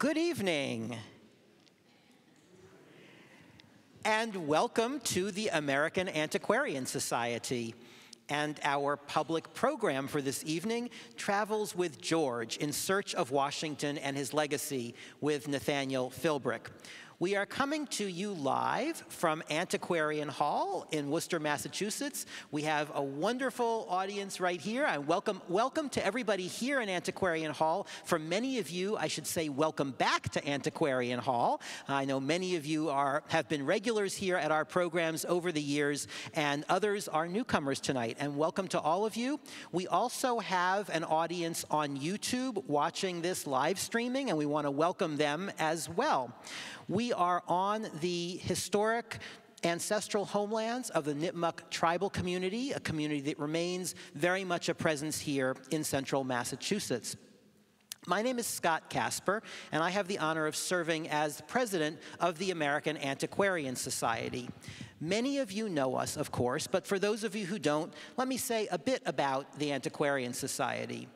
Good evening. And welcome to the American Antiquarian Society. And our public program for this evening travels with George in search of Washington and his legacy with Nathaniel Philbrick. We are coming to you live from Antiquarian Hall in Worcester, Massachusetts. We have a wonderful audience right here. I welcome, welcome to everybody here in Antiquarian Hall. For many of you, I should say welcome back to Antiquarian Hall. I know many of you are, have been regulars here at our programs over the years, and others are newcomers tonight. And welcome to all of you. We also have an audience on YouTube watching this live streaming, and we want to welcome them as well. We are on the historic ancestral homelands of the Nipmuc tribal community, a community that remains very much a presence here in central Massachusetts. My name is Scott Casper, and I have the honor of serving as president of the American Antiquarian Society. Many of you know us, of course, but for those of you who don't, let me say a bit about the Antiquarian Society.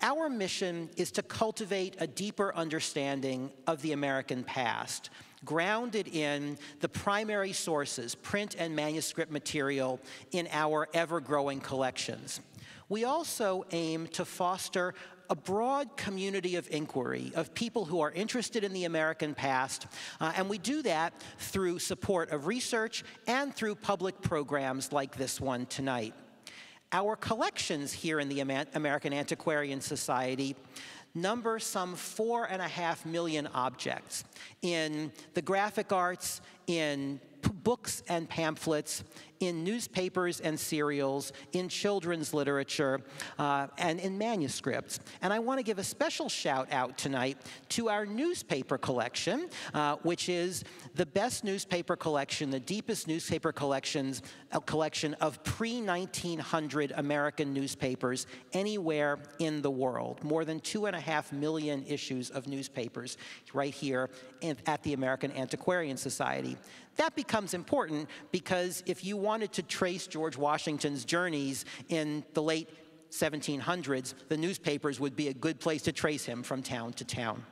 Our mission is to cultivate a deeper understanding of the American past, grounded in the primary sources, print and manuscript material in our ever growing collections. We also aim to foster a broad community of inquiry of people who are interested in the American past, uh, and we do that through support of research and through public programs like this one tonight. Our collections here in the American Antiquarian Society number some four and a half million objects in the graphic arts, in books and pamphlets, in newspapers and serials, in children's literature, uh, and in manuscripts. And I want to give a special shout out tonight to our newspaper collection, uh, which is the best newspaper collection, the deepest newspaper collections, a collection of pre 1900 American newspapers anywhere in the world. More than two and a half million issues of newspapers right here at the American Antiquarian Society. That becomes important because if you wanted to trace George Washington's journeys in the late 1700s, the newspapers would be a good place to trace him from town to town.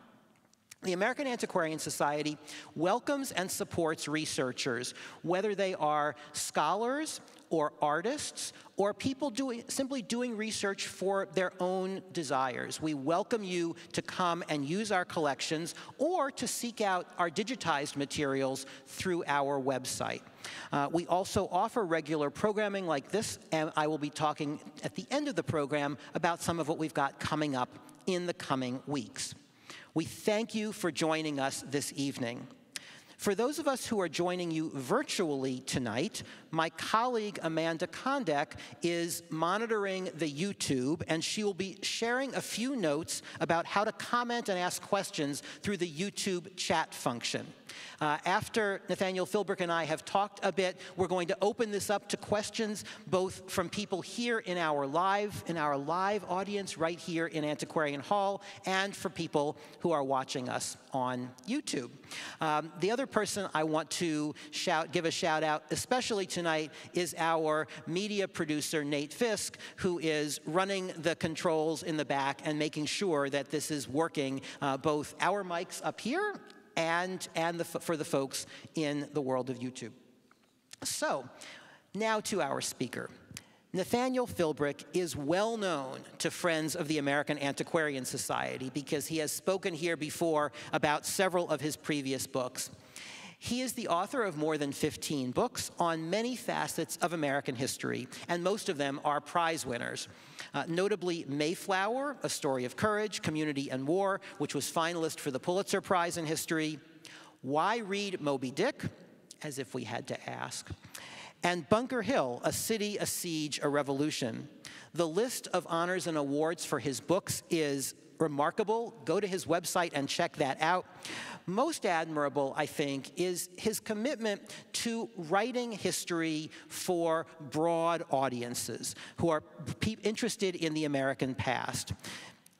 The American Antiquarian Society welcomes and supports researchers, whether they are scholars or artists or people doing, simply doing research for their own desires. We welcome you to come and use our collections or to seek out our digitized materials through our website. Uh, we also offer regular programming like this, and I will be talking at the end of the program about some of what we've got coming up in the coming weeks. We thank you for joining us this evening. For those of us who are joining you virtually tonight, my colleague Amanda Kondek is monitoring the YouTube, and she will be sharing a few notes about how to comment and ask questions through the YouTube chat function. Uh, after Nathaniel Philbrick and I have talked a bit, we're going to open this up to questions both from people here in our live in our live audience right here in Antiquarian Hall and for people who are watching us on YouTube. Um, the other person I want to shout, give a shout out, especially tonight, is our media producer Nate Fisk, who is running the controls in the back and making sure that this is working, uh, both our mics up here and, and the, for the folks in the world of YouTube. So, now to our speaker. Nathaniel Philbrick is well known to friends of the American Antiquarian Society because he has spoken here before about several of his previous books. He is the author of more than 15 books on many facets of American history, and most of them are prize winners. Uh, notably, Mayflower, A Story of Courage, Community and War, which was finalist for the Pulitzer Prize in History. Why Read Moby Dick? As if we had to ask. And Bunker Hill, A City, a Siege, a Revolution. The list of honors and awards for his books is remarkable. Go to his website and check that out. Most admirable, I think, is his commitment to writing history for broad audiences who are interested in the American past.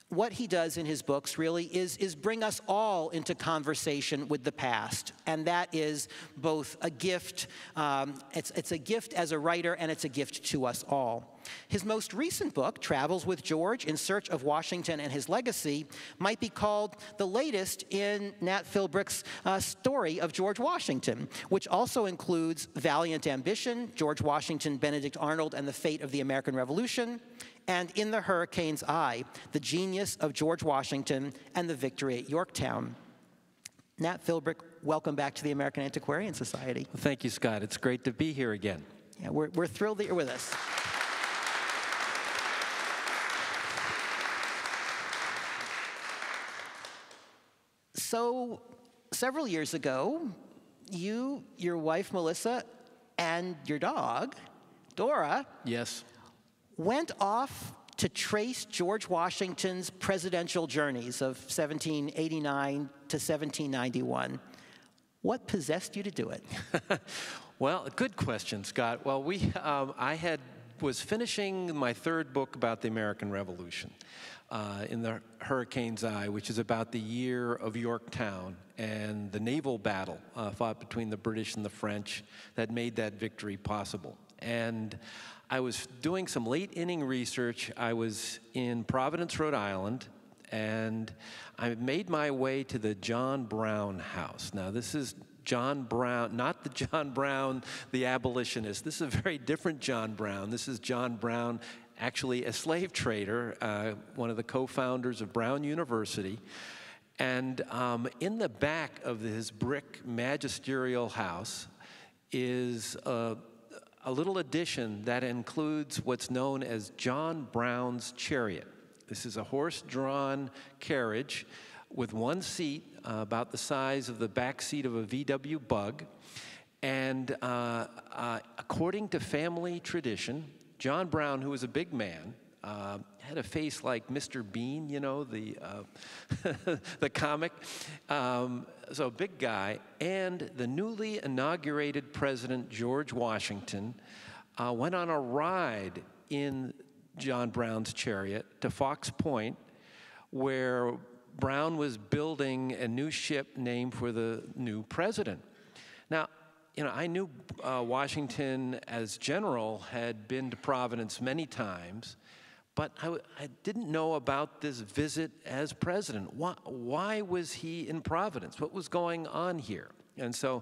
What he does in his books really is, is bring us all into conversation with the past. And that is both a gift, um, it's, it's a gift as a writer, and it's a gift to us all. His most recent book, Travels with George in Search of Washington and His Legacy, might be called the latest in Nat Philbrick's uh, story of George Washington, which also includes Valiant Ambition, George Washington, Benedict Arnold, and the Fate of the American Revolution, and In the Hurricane's Eye, the genius of George Washington and the victory at Yorktown. Nat Philbrick, welcome back to the American Antiquarian Society. Well, thank you, Scott. It's great to be here again. Yeah, we're, we're thrilled that you're with us. So, several years ago, you, your wife Melissa, and your dog, Dora, Yes. Went off to trace George Washington's presidential journeys of 1789 to 1791. What possessed you to do it? Well, good question, Scott. Well, we, um, I had was finishing my third book about the American Revolution, uh, in the Hurricane's Eye, which is about the year of Yorktown and the naval battle uh, fought between the British and the French that made that victory possible. And I was doing some late inning research. I was in Providence, Rhode Island, and I made my way to the John Brown House. Now, this is John Brown, not the John Brown, the abolitionist. This is a very different John Brown. This is John Brown, actually a slave trader, uh, one of the co founders of Brown University. And um, in the back of his brick magisterial house is a, a little addition that includes what's known as John Brown's chariot. This is a horse drawn carriage with one seat uh, about the size of the back seat of a VW bug. And uh, uh, according to family tradition, John Brown, who was a big man, uh, had a face like Mr. Bean, you know, the, uh, the comic. Um, so, big guy. And the newly inaugurated President George Washington uh, went on a ride in John Brown's chariot to Fox Point, where Brown was building a new ship named for the new president. Now, you know, I knew uh, Washington as general had been to Providence many times, but I didn't know about this visit as president. Why, why was he in Providence? What was going on here? And so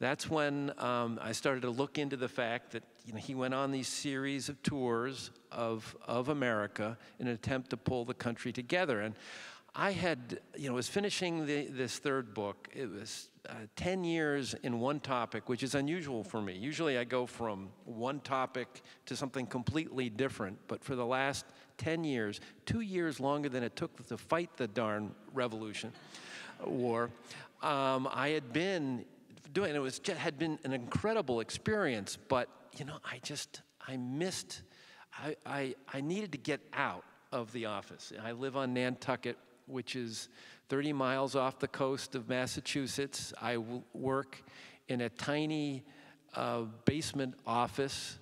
that's when um, I started to look into the fact that you know, he went on these series of tours of, of America in an attempt to pull the country together. And I had, you know, was finishing the, this third book. It was uh, 10 years in one topic, which is unusual for me. Usually I go from one topic to something completely different, but for the last 10 years, two years longer than it took to fight the darn revolution, uh, war, um, I had been doing, it was just, had been an incredible experience, but, you know, I just, I missed, I, I, I needed to get out of the office. I live on Nantucket, which is 30 miles off the coast of Massachusetts. I work in a tiny uh, basement office,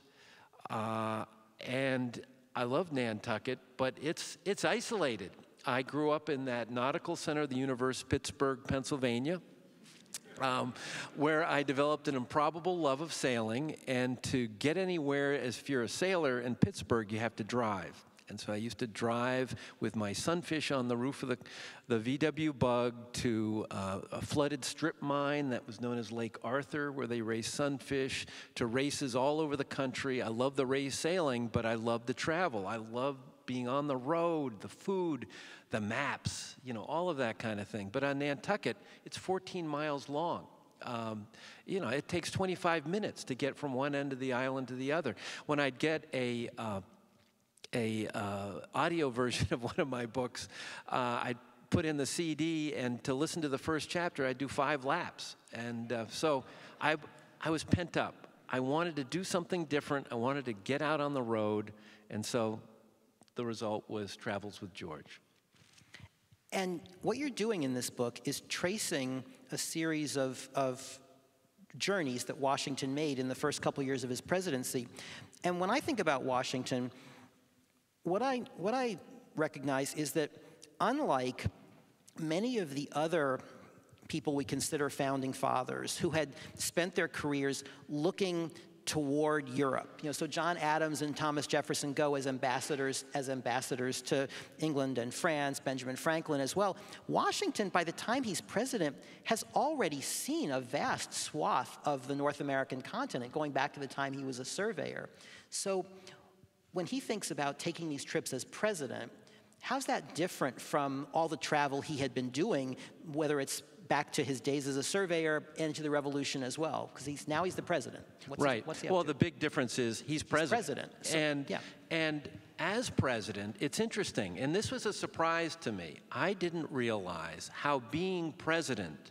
uh, and I love Nantucket, but it's, it's isolated. I grew up in that nautical center of the University of Pittsburgh, Pennsylvania. Um, where I developed an improbable love of sailing, and to get anywhere as if you're a sailor in Pittsburgh, you have to drive. And so I used to drive with my sunfish on the roof of the, the VW Bug to uh, a flooded strip mine that was known as Lake Arthur, where they raise sunfish, to races all over the country. I love the race sailing, but I love the travel. I love being on the road, the food, the maps, you know, all of that kind of thing. But on Nantucket, it's 14 miles long. Um, you know, it takes 25 minutes to get from one end of the island to the other. When I'd get a uh, a uh, audio version of one of my books, uh, I'd put in the CD, and to listen to the first chapter, I'd do five laps. And uh, so I, I was pent up. I wanted to do something different. I wanted to get out on the road. And so the result was Travels with George. And what you're doing in this book is tracing a series of, of journeys that Washington made in the first couple years of his presidency. And when I think about Washington, what I, what I recognize is that unlike many of the other people we consider founding fathers who had spent their careers looking toward Europe. You know, so John Adams and Thomas Jefferson go as ambassadors as ambassadors to England and France, Benjamin Franklin as well. Washington by the time he's president has already seen a vast swath of the North American continent going back to the time he was a surveyor. So when he thinks about taking these trips as president, how's that different from all the travel he had been doing, whether it's back to his days as a surveyor and to the revolution as well, because he's now he's the president. What's right. He, what's he well, to? the big difference is he's, he's president. president. So, and yeah. and as president, it's interesting, and this was a surprise to me. I didn't realize how being president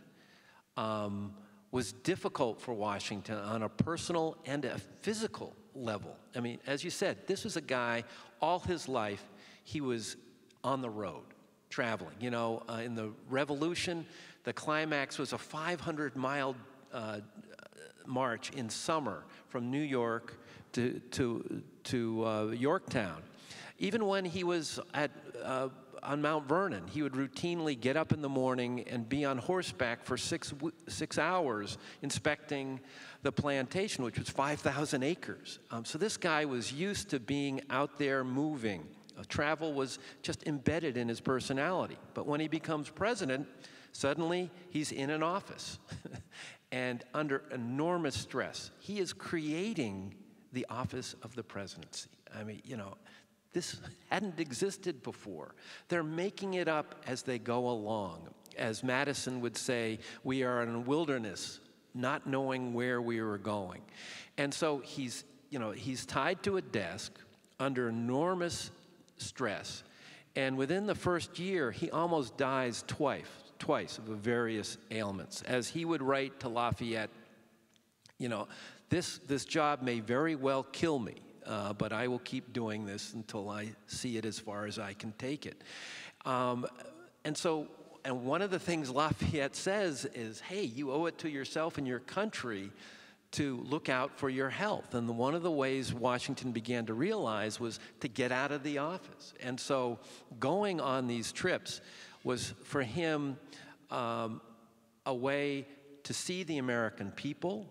um, was difficult for Washington on a personal and a physical level. I mean, as you said, this was a guy all his life he was on the road traveling. You know, uh, in the Revolution, the climax was a 500 mile uh, march in summer from New York to, to, to uh, Yorktown. Even when he was at, uh, on Mount Vernon, he would routinely get up in the morning and be on horseback for six, six hours inspecting the plantation, which was 5,000 acres. Um, so this guy was used to being out there moving. Uh, travel was just embedded in his personality. But when he becomes president, Suddenly, he's in an office and under enormous stress. He is creating the office of the presidency. I mean, you know, this hadn't existed before. They're making it up as they go along. As Madison would say, we are in a wilderness, not knowing where we were going. And so he's, you know, he's tied to a desk under enormous stress. And within the first year, he almost dies twice twice of various ailments. As he would write to Lafayette, you know, this, this job may very well kill me, uh, but I will keep doing this until I see it as far as I can take it. Um, and so, and one of the things Lafayette says is, hey, you owe it to yourself and your country to look out for your health. And one of the ways Washington began to realize was to get out of the office. And so going on these trips was for him um, a way to see the American people,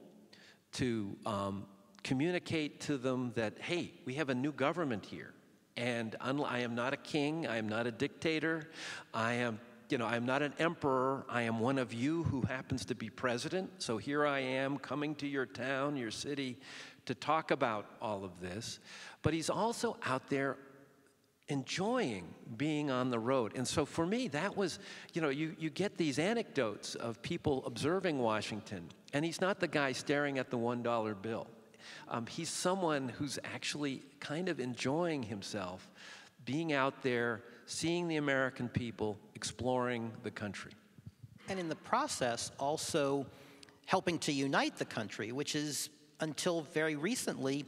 to um, communicate to them that, hey, we have a new government here. And I am not a king, I am not a dictator, I am you know, I'm not an emperor. I am one of you who happens to be president. So here I am coming to your town, your city, to talk about all of this. But he's also out there enjoying being on the road. And so for me, that was, you know, you, you get these anecdotes of people observing Washington, and he's not the guy staring at the $1 bill. Um, he's someone who's actually kind of enjoying himself, being out there, seeing the American people, exploring the country. And in the process, also helping to unite the country, which is until very recently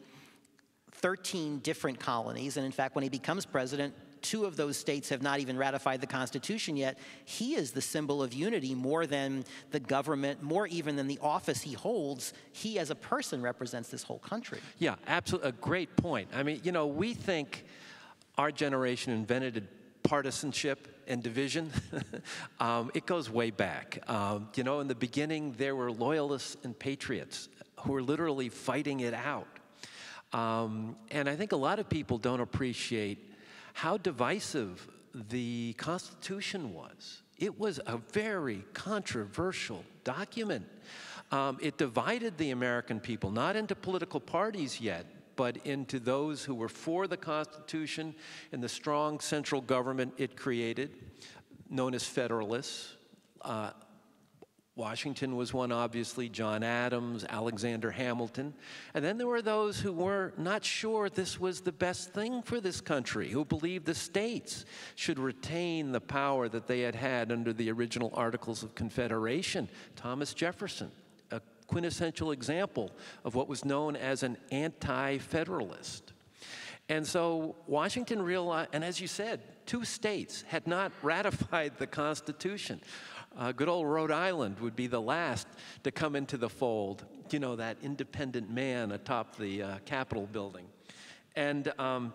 13 different colonies, and in fact, when he becomes president, two of those states have not even ratified the Constitution yet. He is the symbol of unity more than the government, more even than the office he holds. He, as a person, represents this whole country. Yeah, absolutely. A great point. I mean, you know, we think our generation invented partisanship and division. um, it goes way back. Um, you know, in the beginning, there were loyalists and patriots who were literally fighting it out. Um, and I think a lot of people don't appreciate how divisive the Constitution was. It was a very controversial document. Um, it divided the American people, not into political parties yet, but into those who were for the Constitution and the strong central government it created, known as Federalists. Uh, Washington was one, obviously, John Adams, Alexander Hamilton. And then there were those who were not sure this was the best thing for this country, who believed the states should retain the power that they had had under the original Articles of Confederation. Thomas Jefferson, quintessential example of what was known as an anti federalist. And so Washington realized, and as you said, two states had not ratified the Constitution. Uh, good old Rhode Island would be the last to come into the fold. You know, that independent man atop the uh, Capitol building. And, um,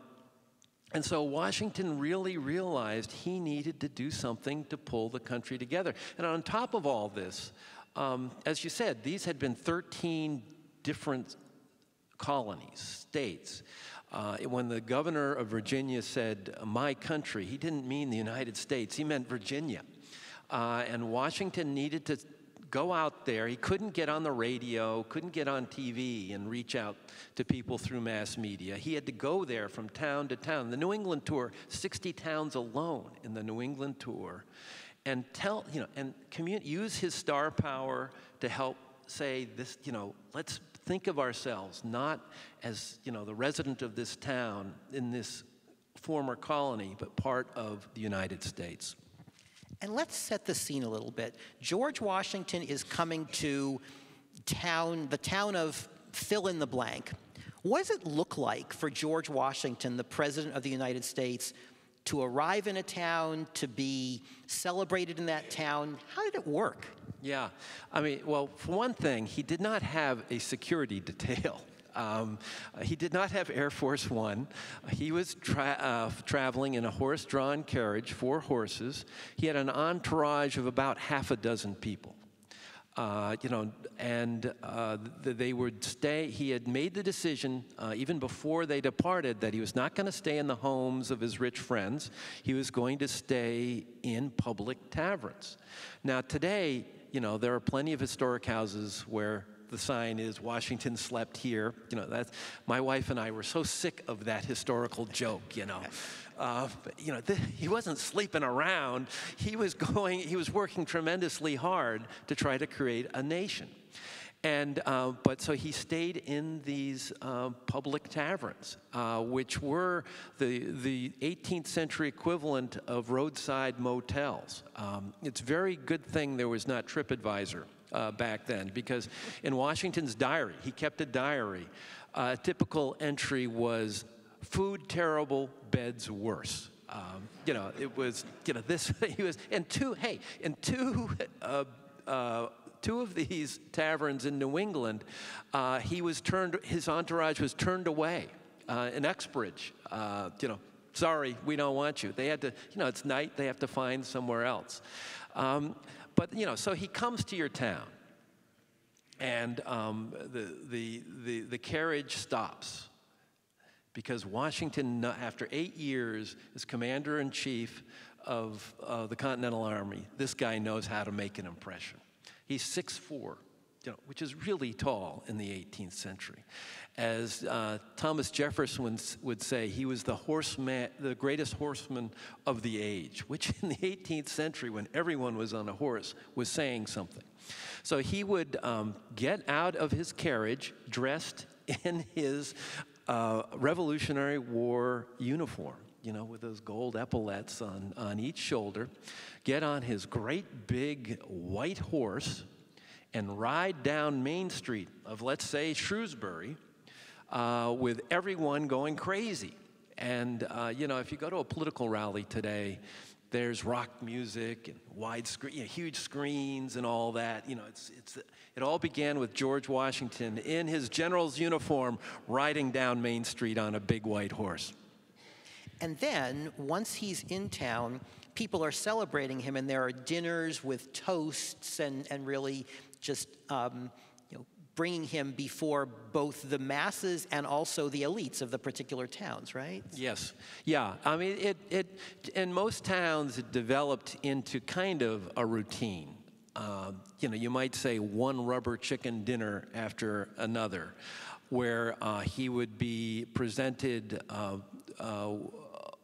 And so Washington really realized he needed to do something to pull the country together. And on top of all this, um, as you said, these had been 13 different colonies, states. Uh, when the governor of Virginia said, my country, he didn't mean the United States, he meant Virginia. Uh, and Washington needed to go out there. He couldn't get on the radio, couldn't get on TV and reach out to people through mass media. He had to go there from town to town. The New England tour, 60 towns alone in the New England tour, and tell, you know, and use his star power to help say this, you know, let's think of ourselves not as, you know, the resident of this town in this former colony, but part of the United States. And let's set the scene a little bit. George Washington is coming to town, the town of fill in the blank. What does it look like for George Washington, the President of the United States, to arrive in a town, to be celebrated in that town? How did it work? Yeah, I mean, well, for one thing, he did not have a security detail. Um, he did not have Air Force One. He was tra uh, traveling in a horse drawn carriage, four horses. He had an entourage of about half a dozen people. Uh, you know, and uh, they would stay. He had made the decision uh, even before they departed that he was not going to stay in the homes of his rich friends. He was going to stay in public taverns. Now, today, you know, there are plenty of historic houses where the sign is Washington slept here. You know, that's, my wife and I were so sick of that historical joke, you know. Uh, but, you know, th- he wasn't sleeping around. He was going, he was working tremendously hard to try to create a nation. And, uh, but so he stayed in these uh, public taverns, uh, which were the, the 18th century equivalent of roadside motels. Um, it's a very good thing there was not TripAdvisor uh, back then because in Washington's diary, he kept a diary. Uh, a typical entry was food terrible, beds worse. Um, you know, it was, you know, this, he was, and two, hey, in two, uh, uh, two of these taverns in New England, uh, he was turned, his entourage was turned away. Uh, in Uxbridge, uh, you know, sorry, we don't want you. They had to, you know, it's night, they have to find somewhere else. Um, but, you know, so he comes to your town, and um, the, the, the, the carriage stops because Washington, after eight years as commander in chief of uh, the Continental Army, this guy knows how to make an impression. He's 6'4, you know, which is really tall in the 18th century. As uh, Thomas Jefferson would say, he was the horseman, the greatest horseman of the age, which in the 18th century, when everyone was on a horse, was saying something. So he would um, get out of his carriage dressed in his uh, Revolutionary War uniform, you know, with those gold epaulets on, on each shoulder, get on his great big white horse and ride down Main Street of, let's say, Shrewsbury uh, with everyone going crazy. And, uh, you know, if you go to a political rally today, there's rock music and wide screen, you know, huge screens and all that. You know, it's, it's, it all began with George Washington in his general's uniform riding down Main Street on a big white horse. And then, once he's in town, people are celebrating him, and there are dinners with toasts and, and really just um, bringing him before both the masses and also the elites of the particular towns, right? Yes. Yeah. I mean, it, it in most towns, it developed into kind of a routine. Uh, you know, you might say one rubber chicken dinner after another, where uh, he would be presented uh, uh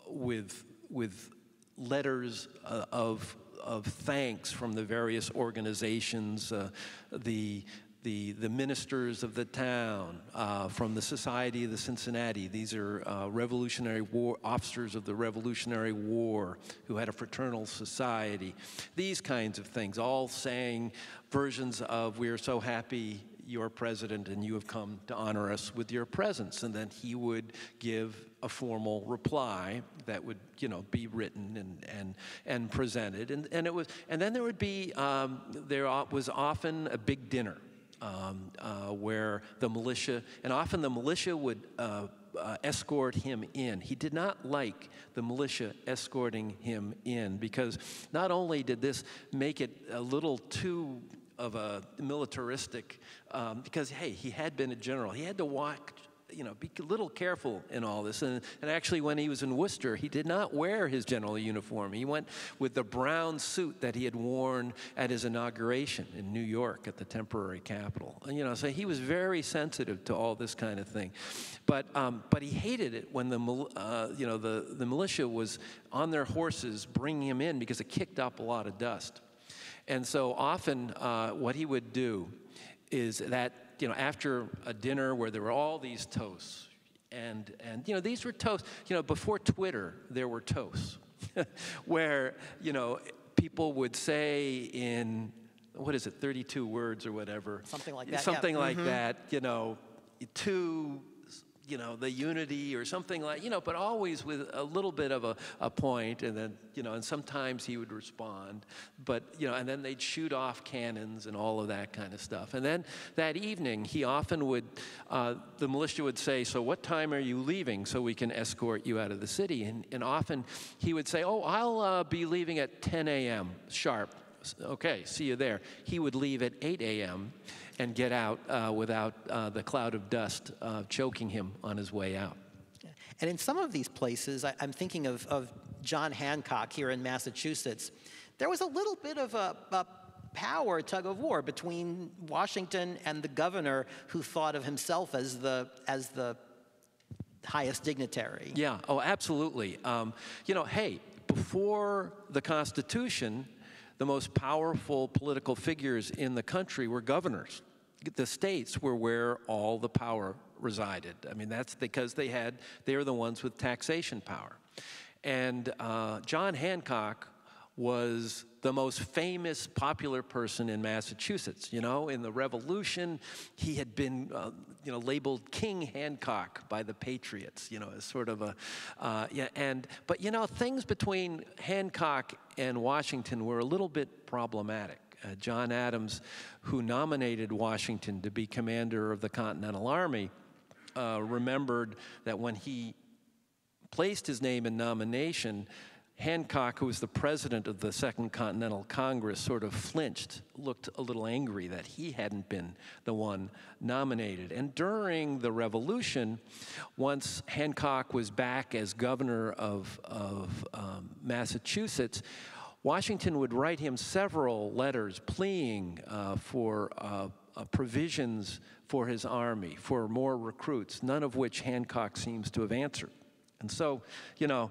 with with letters uh, of of thanks from the various organizations, uh, the, the, the ministers of the town, uh, from the Society of the Cincinnati. These are uh, Revolutionary War officers of the Revolutionary War who had a fraternal society. These kinds of things, all saying versions of "We are so happy you're president and you have come to honor us with your presence. And then he would give a formal reply that would, you know, be written and, and, and presented. And, and, it was, and then there would be, um, there was often a big dinner. Um, uh, where the militia, and often the militia would uh, uh, escort him in. He did not like the militia escorting him in because not only did this make it a little too of a militaristic, um, because hey, he had been a general. He had to walk you know, be a little careful in all this. And, and actually, when he was in Worcester, he did not wear his general uniform. He went with the brown suit that he had worn at his inauguration in New York at the temporary capital. And, you know, so he was very sensitive to all this kind of thing. But, um, but he hated it when the, uh, you know, the, the militia was on their horses bringing him in because it kicked up a lot of dust. And so often, uh, what he would do is that you know, after a dinner where there were all these toasts, and, and you know, these were toasts, you know, before Twitter, there were toasts where, you know, people would say in, what is it, 32 words or whatever. Something like that. Something yeah. like mm-hmm. that, you know, to you know, the unity or something like, you know, but always with a little bit of a, a point, and then, you know, and sometimes he would respond, but, you know, and then they'd shoot off cannons and all of that kind of stuff. And then that evening, he often would, uh, the militia would say, So what time are you leaving so we can escort you out of the city? And, and often he would say, Oh, I'll uh, be leaving at 10 a.m. sharp. Okay, see you there. He would leave at 8 a.m and get out uh, without uh, the cloud of dust uh, choking him on his way out. And in some of these places, I, am thinking of, of, John Hancock here in Massachusetts, there was a little bit of a, a power tug of war between Washington and the governor who thought of himself as the, as the highest dignitary. Yeah, oh, absolutely. Um, you know, hey, before the Constitution, the most powerful political figures in the country were governors the states were where all the power resided. I mean, that's because they had, they were the ones with taxation power. And uh, John Hancock was the most famous popular person in Massachusetts. You know, in the Revolution, he had been, uh, you know, labeled King Hancock by the Patriots. You know, as sort of a, uh, yeah. And but you know, things between Hancock and Washington were a little bit problematic uh, John Adams, who nominated Washington to be commander of the Continental Army, uh, remembered that when he placed his name in nomination, Hancock, who was the president of the Second Continental Congress, sort of flinched, looked a little angry that he hadn't been the one nominated. And during the Revolution, once Hancock was back as governor of, of um, Massachusetts, Washington would write him several letters pleading uh, for uh, uh, provisions for his army, for more recruits, none of which Hancock seems to have answered. And so, you know,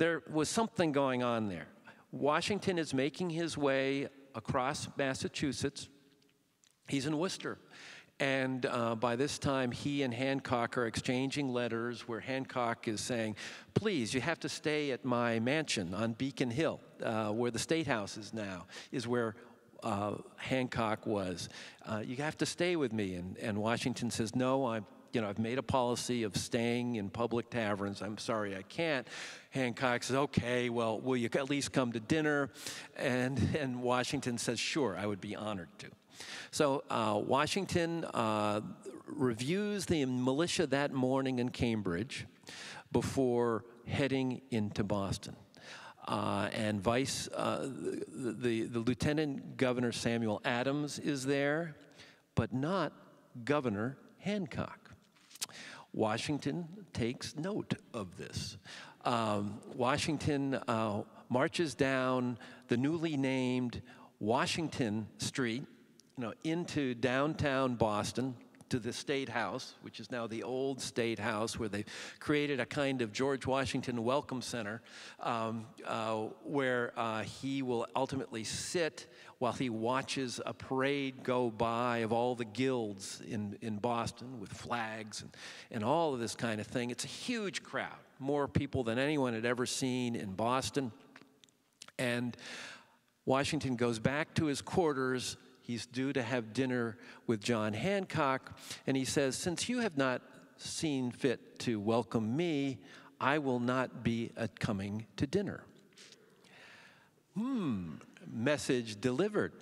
there was something going on there. Washington is making his way across Massachusetts. He's in Worcester. And uh, by this time, he and Hancock are exchanging letters where Hancock is saying, Please, you have to stay at my mansion on Beacon Hill, uh, where the State House is now, is where uh, Hancock was. Uh, you have to stay with me. And, and Washington says, No, I'm you know, I've made a policy of staying in public taverns. I'm sorry I can't. Hancock says, okay, well, will you at least come to dinner? And, and Washington says, sure, I would be honored to. So uh, Washington uh, reviews the militia that morning in Cambridge before heading into Boston. Uh, and Vice, uh, the, the, the, Lieutenant Governor Samuel Adams is there, but not Governor Hancock. Washington takes note of this. Um, Washington uh, marches down the newly named Washington Street you know, into downtown Boston to the State House, which is now the old State House, where they've created a kind of George Washington Welcome Center, um, uh, where uh, he will ultimately sit while he watches a parade go by of all the guilds in, in Boston with flags and, and all of this kind of thing. It's a huge crowd, more people than anyone had ever seen in Boston. And Washington goes back to his quarters He's due to have dinner with John Hancock, and he says, Since you have not seen fit to welcome me, I will not be coming to dinner. Hmm. Message delivered.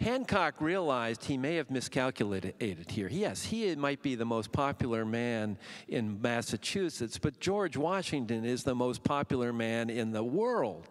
Hancock realized he may have miscalculated here. Yes, he might be the most popular man in Massachusetts, but George Washington is the most popular man in the world.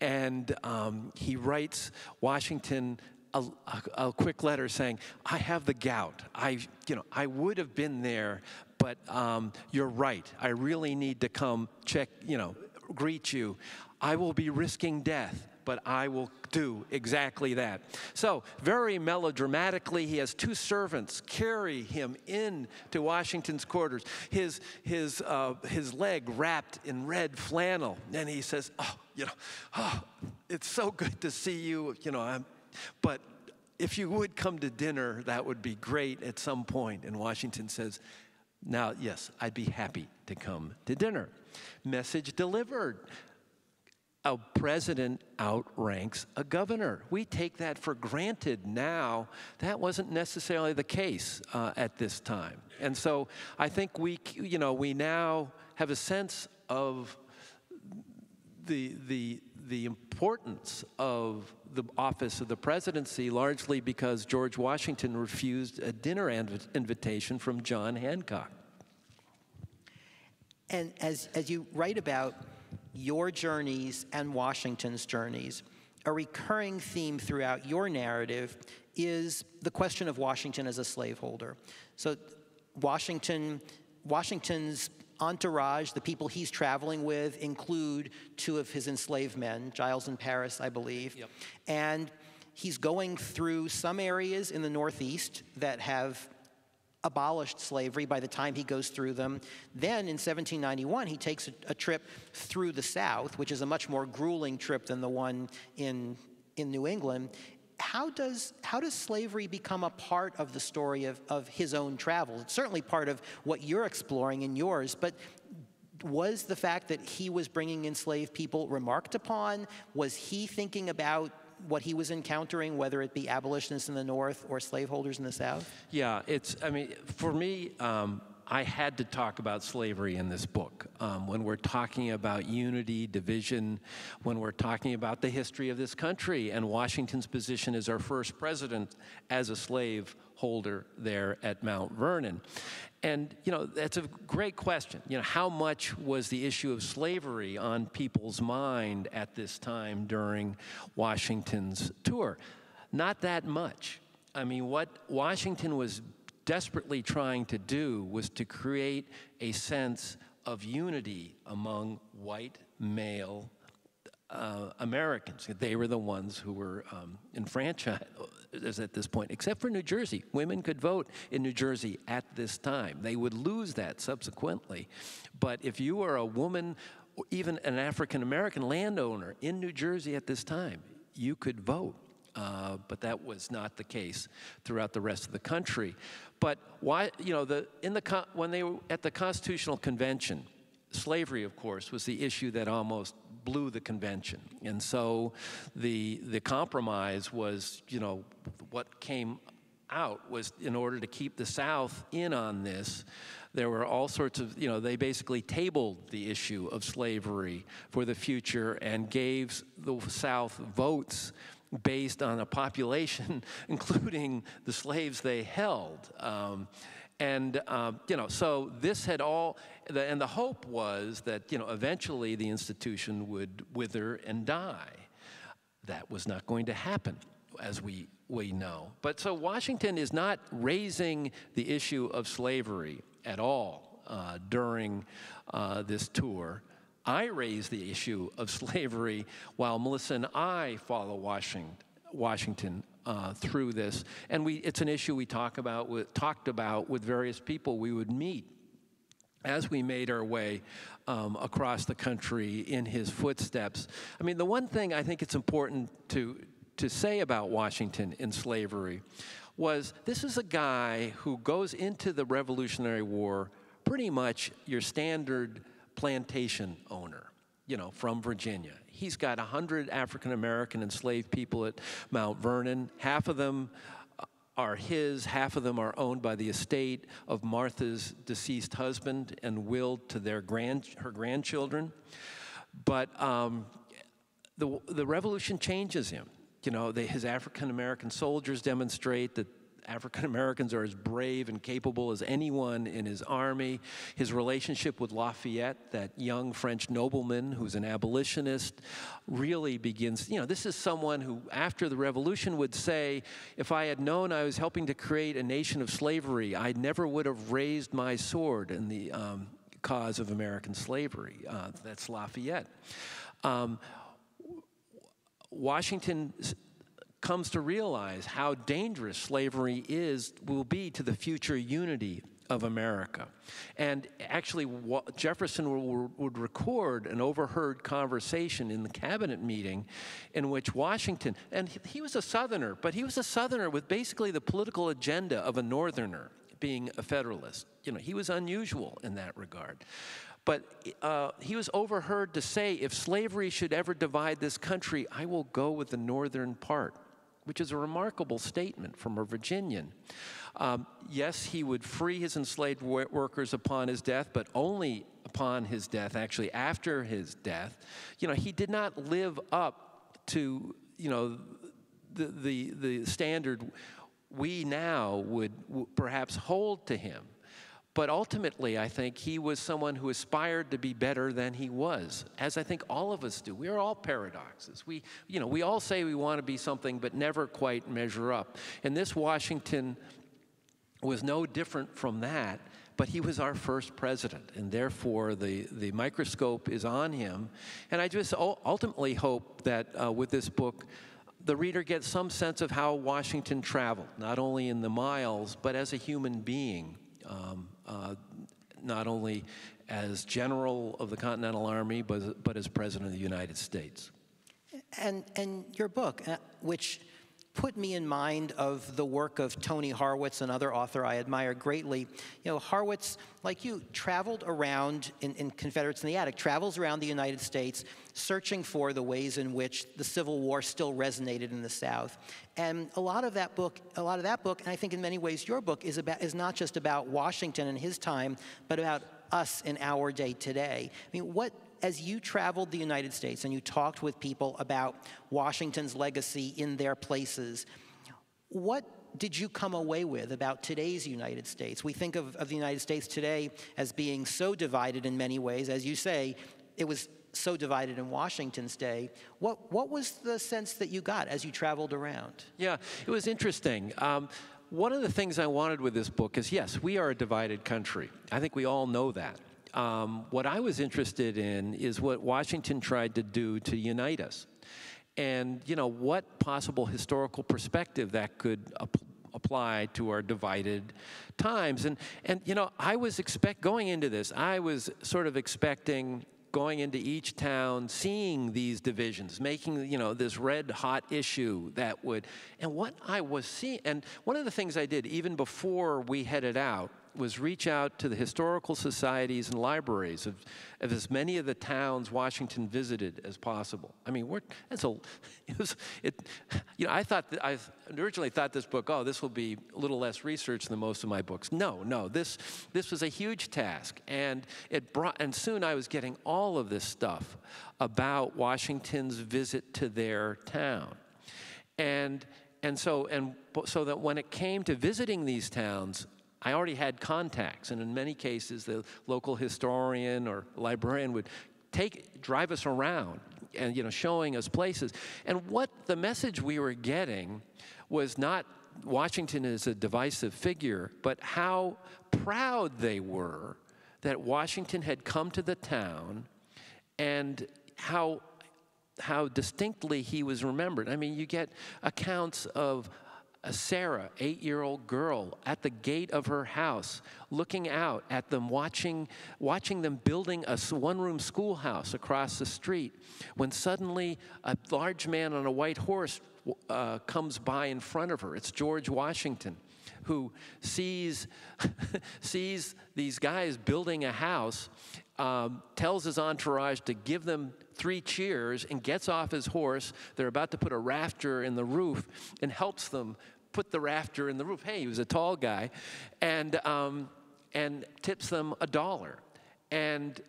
And um, he writes Washington a, a, a, quick letter saying, "I have the gout. I, you know, I would have been there, but um, you're right. I really need to come check, you know, greet you. I will be risking death." But I will do exactly that. So, very melodramatically, he has two servants carry him in to Washington's quarters, his, his, uh, his leg wrapped in red flannel. And he says, Oh, you know, oh, it's so good to see you. You know, I'm, but if you would come to dinner, that would be great at some point. And Washington says, Now, yes, I'd be happy to come to dinner. Message delivered. A president outranks a governor. We take that for granted now. That wasn't necessarily the case uh, at this time. And so I think we, you know, we now have a sense of the, the, the importance of the office of the presidency largely because George Washington refused a dinner inv- invitation from John Hancock. And as, as you write about your journeys and Washington's journeys, a recurring theme throughout your narrative is the question of Washington as a slaveholder. So Washington, Washington's entourage, the people he's traveling with, include two of his enslaved men, Giles and Paris, I believe. Yep. And he's going through some areas in the Northeast that have abolished slavery by the time he goes through them. Then in 1791, he takes a, a, trip through the South, which is a much more grueling trip than the one in, in New England how does, how does slavery become a part of the story of, of his own travels? It's certainly part of what you're exploring in yours, but was the fact that he was bringing enslaved people remarked upon? Was he thinking about what he was encountering, whether it be abolitionists in the North or slaveholders in the South? Yeah, it's, I mean, for me, um, I had to talk about slavery in this book. Um, when we're talking about unity, division, when we're talking about the history of this country and Washington's position as our first president as a slave holder there at Mount Vernon. And, you know, that's a great question. You know, how much was the issue of slavery on people's mind at this time during Washington's tour? Not that much. I mean, what Washington was desperately trying to do was to create a sense of unity among white male uh, Americans. They were the ones who were um, enfranchised at this point, except for New Jersey. Women could vote in New Jersey at this time. They would lose that subsequently. But if you were a woman, even an African American landowner in New Jersey at this time, you could vote. Uh, but that was not the case throughout the rest of the country. But why, you know, the, in the, when they were at the Constitutional Convention, slavery, of course, was the issue that almost blew the convention. And so the, the compromise was, you know, what came out was in order to keep the South in on this, there were all sorts of, you know, they basically tabled the issue of slavery for the future and gave the South votes based on a population, including the slaves they held. Um, and, uh, you know, so this had all, and the hope was that, you know, eventually the institution would wither and die. That was not going to happen, as we, we know. But so Washington is not raising the issue of slavery at all uh, during uh, this tour. I raise the issue of slavery while Melissa and I follow Washington uh, through this. And we, it's an issue we talk about with, talked about with various people we would meet as we made our way um, across the country in his footsteps. I mean, the one thing I think it's important to, to say about Washington in slavery was this is a guy who goes into the Revolutionary War pretty much your standard plantation owner, you know, from Virginia. He's got 100 African American enslaved people at Mount Vernon. Half of them are his, half of them are owned by the estate of Martha's deceased husband and willed to their grand, her grandchildren. But um, the, the revolution changes him. you know, they, his African American soldiers demonstrate that African Americans are as brave and capable as anyone in his army. His relationship with Lafayette, that young French nobleman who's an abolitionist, really begins. You know, this is someone who, after the revolution, would say, If I had known I was helping to create a nation of slavery, I never would have raised my sword in the um, cause of American slavery. Uh, that's Lafayette. Um, Washington comes to realize how dangerous slavery is will be to the future unity of America. And actually, Jefferson would record an overheard conversation in the cabinet meeting in which Washington, and he was a Southerner, but he was a Southerner with basically the political agenda of a Northerner, being a Federalist. You know, he was unusual in that regard. But uh, he was overheard to say, if slavery should ever divide this country, I will go with the northern part, which is a remarkable statement from a Virginian. Um, yes, he would free his enslaved workers upon his death, but only upon his death, actually, after his death. You know, he did not live up to, you know, the, the, the standard we now would perhaps hold to him. But ultimately, I think he was someone who aspired to be better than he was, as I think all of us do. We are all paradoxes. We, you know, we all say we want to be something, but never quite measure up. And this Washington was no different from that, but he was our first president, and therefore the, the microscope is on him. And I just ultimately hope that uh, with this book, the reader gets some sense of how Washington traveled, not only in the miles, but as a human being um, not only as general of the Continental Army, but, but as President of the United States. And, and your book, uh, which put me in mind of the work of Tony Horwitz, another author I admire greatly. You know, Horwitz, like you, traveled around in, in, Confederates in the Attic, travels around the United States searching for the ways in which the Civil War still resonated in the South. And a lot of that book, a lot of that book, and I think in many ways your book is about is not just about Washington and his time, but about us in our day today. I mean, what as you traveled the United States and you talked with people about Washington's legacy in their places, what did you come away with about today's United States? We think of, of the United States today as being so divided in many ways. As you say, it was so divided in Washington's day. What, what was the sense that you got as you traveled around? Yeah, it was interesting. Um, one of the things I wanted with this book is yes, we are a divided country. I think we all know that. Um, what I was interested in is what Washington tried to do to unite us. And, you know, what possible historical perspective that could ap- apply to our divided times. And, and, you know, I was expect going into this, I was sort of expecting going into each town, seeing these divisions, making, you know, this red hot issue that would, and what I was seeing, and one of the things I did even before we headed out was reach out to the historical societies and libraries of, of as many of the towns Washington visited as possible. I mean, we're, that's a, it was, it, you know, I thought, I originally thought this book, oh, this will be a little less research than most of my books. No, no, this, this was a huge task. And it brought, and soon I was getting all of this stuff about Washington's visit to their town. And, and so, and so that when it came to visiting these towns, I already had contacts, and in many cases, the local historian or librarian would take drive us around and you know showing us places. And what the message we were getting was not Washington is a divisive figure, but how proud they were that Washington had come to the town and how how distinctly he was remembered. I mean, you get accounts of a Sarah, eight year old girl, at the gate of her house, looking out at them, watching, watching them building a one room schoolhouse across the street, when suddenly a large man on a white horse uh, comes by in front of her. It's George Washington. Who sees, sees these guys building a house, um, tells his entourage to give them three cheers and gets off his horse. They're about to put a rafter in the roof and helps them put the rafter in the roof. Hey, he was a tall guy, and um, and tips them a dollar. And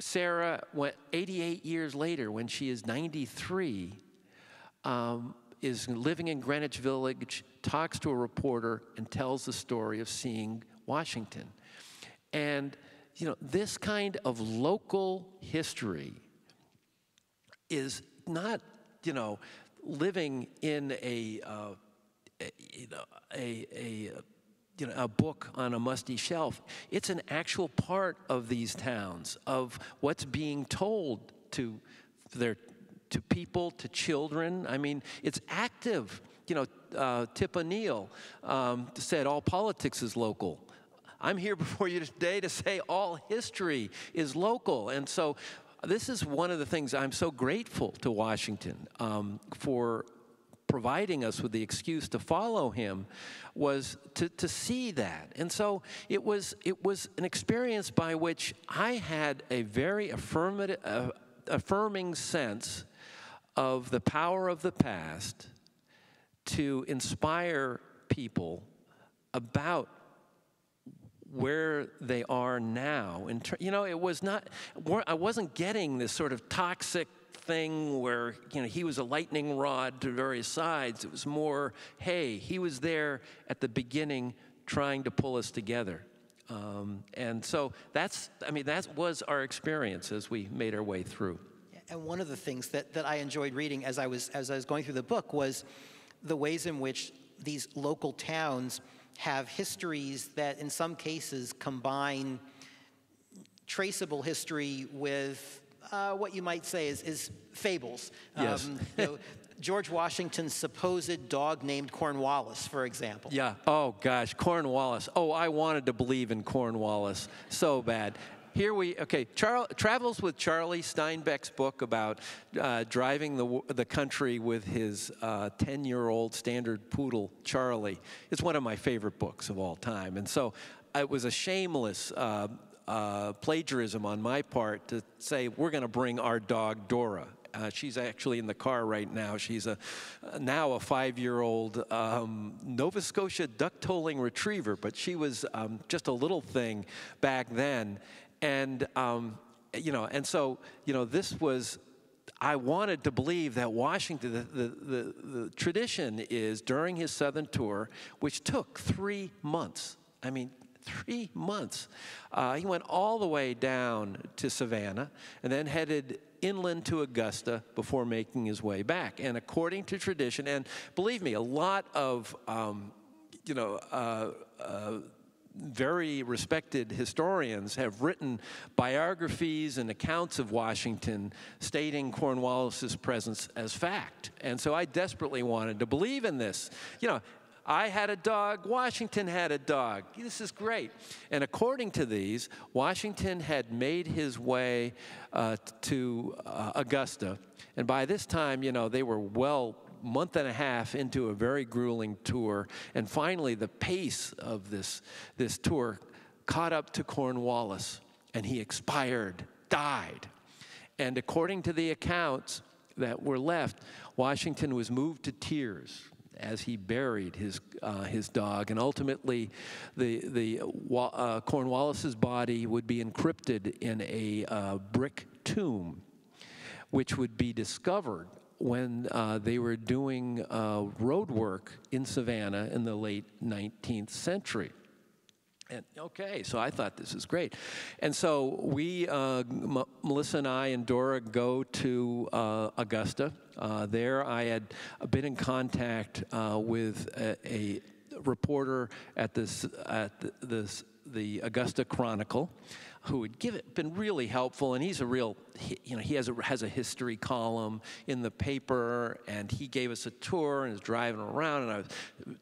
Sarah went 88 years later, when she is 93. Um, is living in Greenwich Village, talks to a reporter, and tells the story of seeing Washington. And, you know, this kind of local history is not, you know, living in a, uh, a, you know, a, a, you know, a book on a musty shelf. It's an actual part of these towns, of what's being told to their to people, to children. I mean, it's active. You know, uh, Tip O'Neill um, said all politics is local. I'm here before you today to say all history is local. And so this is one of the things I'm so grateful to Washington um, for providing us with the excuse to follow him was to, to see that. And so it was, it was an experience by which I had a very affirmative, uh, affirming sense of the power of the past to inspire people about where they are now. And you know, it was not. I wasn't getting this sort of toxic thing where you know he was a lightning rod to various sides. It was more, hey, he was there at the beginning, trying to pull us together. Um, and so that's. I mean, that was our experience as we made our way through. And one of the things that, that I enjoyed reading as I was as I was going through the book was the ways in which these local towns have histories that in some cases combine traceable history with uh, what you might say is, is fables. Yes. Um, you know, George Washington's supposed dog named Cornwallis, for example. Yeah. Oh, gosh, Cornwallis. Oh, I wanted to believe in Cornwallis so bad here we, okay, Char Travels with Charlie Steinbeck's book about uh, driving the, the country with his 10 uh, year old standard poodle, Charlie. It's one of my favorite books of all time. And so it was a shameless uh, uh, plagiarism on my part to say, we're going to bring our dog Dora. Uh, she's actually in the car right now. She's a now a five-year-old um, Nova Scotia duck-tolling retriever, but she was um, just a little thing back then. And, um, you know, and so, you know, this was, I wanted to believe that Washington, the, the, the, the tradition is during his southern tour, which took three months. I mean, three months. Uh, he went all the way down to Savannah and then headed inland to Augusta before making his way back. And according to tradition, and believe me, a lot of um, you know. Uh, uh, very respected historians have written biographies and accounts of Washington stating Cornwallis's presence as fact. And so I desperately wanted to believe in this. You know, I had a dog, Washington had a dog. This is great. And according to these, Washington had made his way uh, to uh, Augusta. And by this time, you know, they were well month and a half into a very grueling tour. And finally, the pace of this, this tour caught up to Cornwallis, and he expired, died. And according to the accounts that were left, Washington was moved to tears as he buried his, uh, his dog. And ultimately, the, the, uh, Cornwallis's body would be encrypted in a uh, brick tomb, which would be discovered when uh, they were doing uh, road work in Savannah in the late 19th century. And okay, so I thought this is great. And so we, uh, Melissa and I and Dora go to Augusta. Uh, there I had been in contact uh, with a, a, reporter at this, at this, the Augusta Chronicle who had give it, been really helpful, and he's a real, he, you know, he has a, has a history column in the paper, and he gave us a tour and was driving around, and I was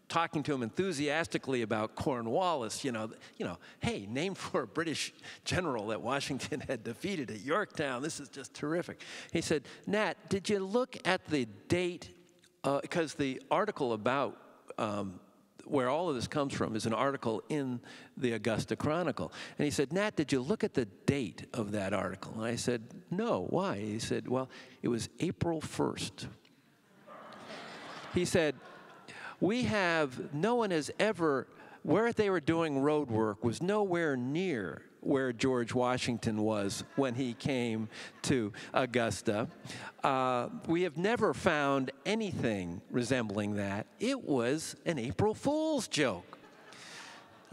talking to him enthusiastically about Cornwallis, you know, you know, hey, name for a British general that Washington had defeated at Yorktown. This is just terrific. He said, Nat, did you look at the date? Because uh, the article about um, where all of this comes from is an article in the Augusta Chronicle. And he said, Nat, did you look at the date of that article? And I said, no, why? He said, well, it was April 1st. he said, we have, no one has ever, where they were doing road work was nowhere near where George Washington was when he came to Augusta. Uh, we have never found anything resembling that. It was an April Fool's joke.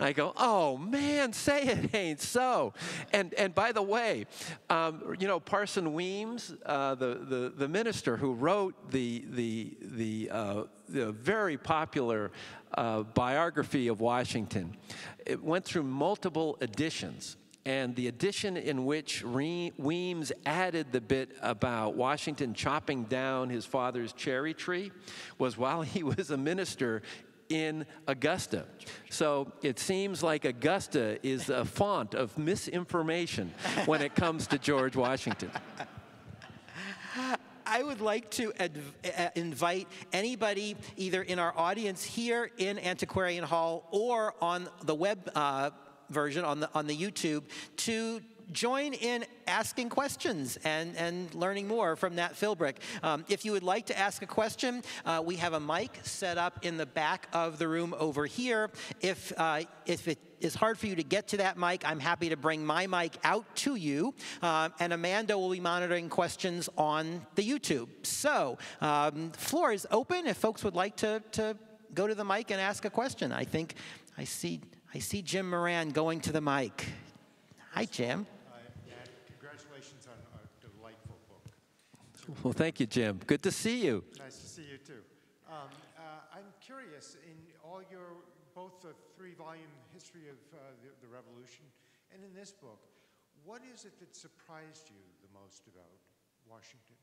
I go, oh man, say it ain't so. And and by the way, um, you know Parson Weems, uh, the, the the minister who wrote the the the, uh, the very popular uh, biography of Washington, it went through multiple editions. And the edition in which Weems added the bit about Washington chopping down his father's cherry tree was while he was a minister in Augusta. So it seems like Augusta is a font of misinformation when it comes to George Washington. I would like to uh, invite anybody either in our audience here in Antiquarian Hall or on the web uh, version on the on the YouTube to join in asking questions and, and learning more from Nat Philbrick. Um, if you would like to ask a question, uh, we have a mic set up in the back of the room over here. If, uh, if it is hard for you to get to that mic, I'm happy to bring my mic out to you. Um, and Amanda will be monitoring questions on the YouTube. So, um, floor is open if folks would like to, to go to the mic and ask a question. I think I see, I see Jim Moran going to the mic. Hi, Jim. Well, thank you, Jim. Good to see you. Nice to see you too. Um, uh, I'm curious, in all your, both the three-volume history of uh, the, the Revolution and in this book, what is it that surprised you the most about Washington?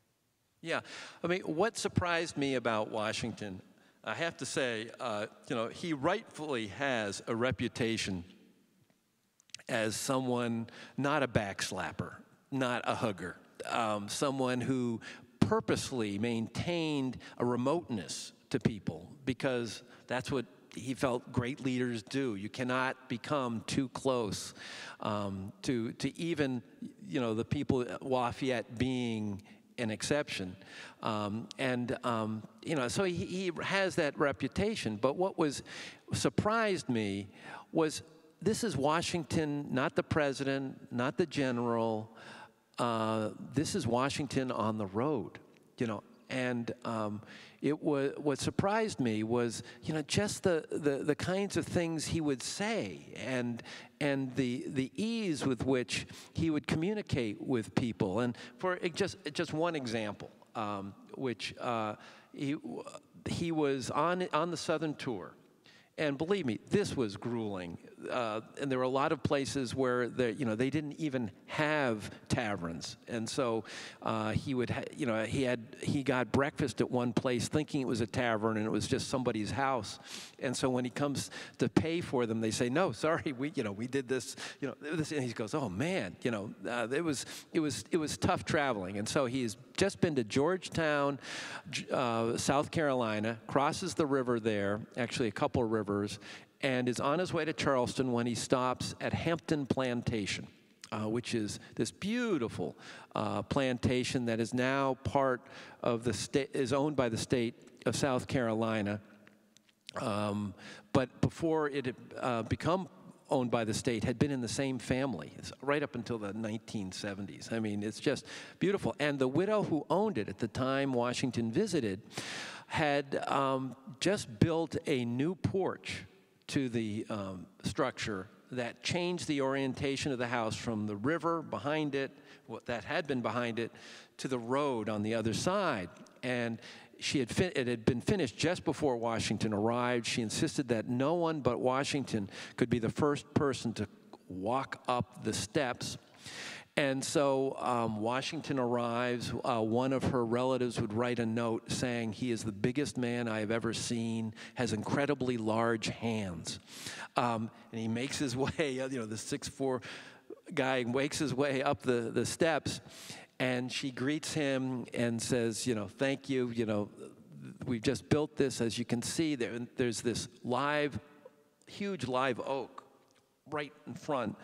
Yeah, I mean, what surprised me about Washington, I have to say, uh, you know, he rightfully has a reputation as someone not a backslapper, not a hugger, um, someone who purposely maintained a remoteness to people because that's what he felt great leaders do. You cannot become too close um, to, to even, you know, the people, Lafayette being an exception. Um, and, um, you know, so he, he has that reputation. But what was surprised me was this is Washington, not the president, not the general, uh, this is Washington on the road, you know. And um, it was what surprised me was, you know, just the, the, the kinds of things he would say and and the the ease with which he would communicate with people. And for just just one example, um, which uh, he he was on on the Southern tour and believe me, this was grueling. Uh, and there were a lot of places where you know they didn't even have taverns, and so uh, he would, you know, he had he got breakfast at one place thinking it was a tavern, and it was just somebody's house. And so when he comes to pay for them, they say, "No, sorry, we, you know, we did this, you know." This, and he goes, "Oh man, you know, uh, it was it was it was tough traveling." And so he's just been to Georgetown, uh, South Carolina, crosses the river there, actually a couple rivers, and is on his way to Charleston when he stops at Hampton Plantation. Uh, which is this beautiful uh, plantation that is now part of the state, is owned by the state of South Carolina. Um, but before it had uh, become owned by the state had been in the same family right up until the 1970s. I mean, it's just beautiful. And the widow who owned it at the time Washington visited had um, just built a new porch to the um, structure that changed the orientation of the house from the river behind it, what that had been behind it, to the road on the other side. And she had it had been finished just before Washington arrived. She insisted that no one but Washington could be the first person to walk up the steps. And so um, Washington arrives. Uh, one of her relatives would write a note saying, He is the biggest man I have ever seen, has incredibly large hands. Um, and he makes his way, you know, the six-four guy makes his way up the, the steps. And she greets him and says, You know, thank you. You know, we've just built this. As you can see, there, there's this live, huge live oak right in front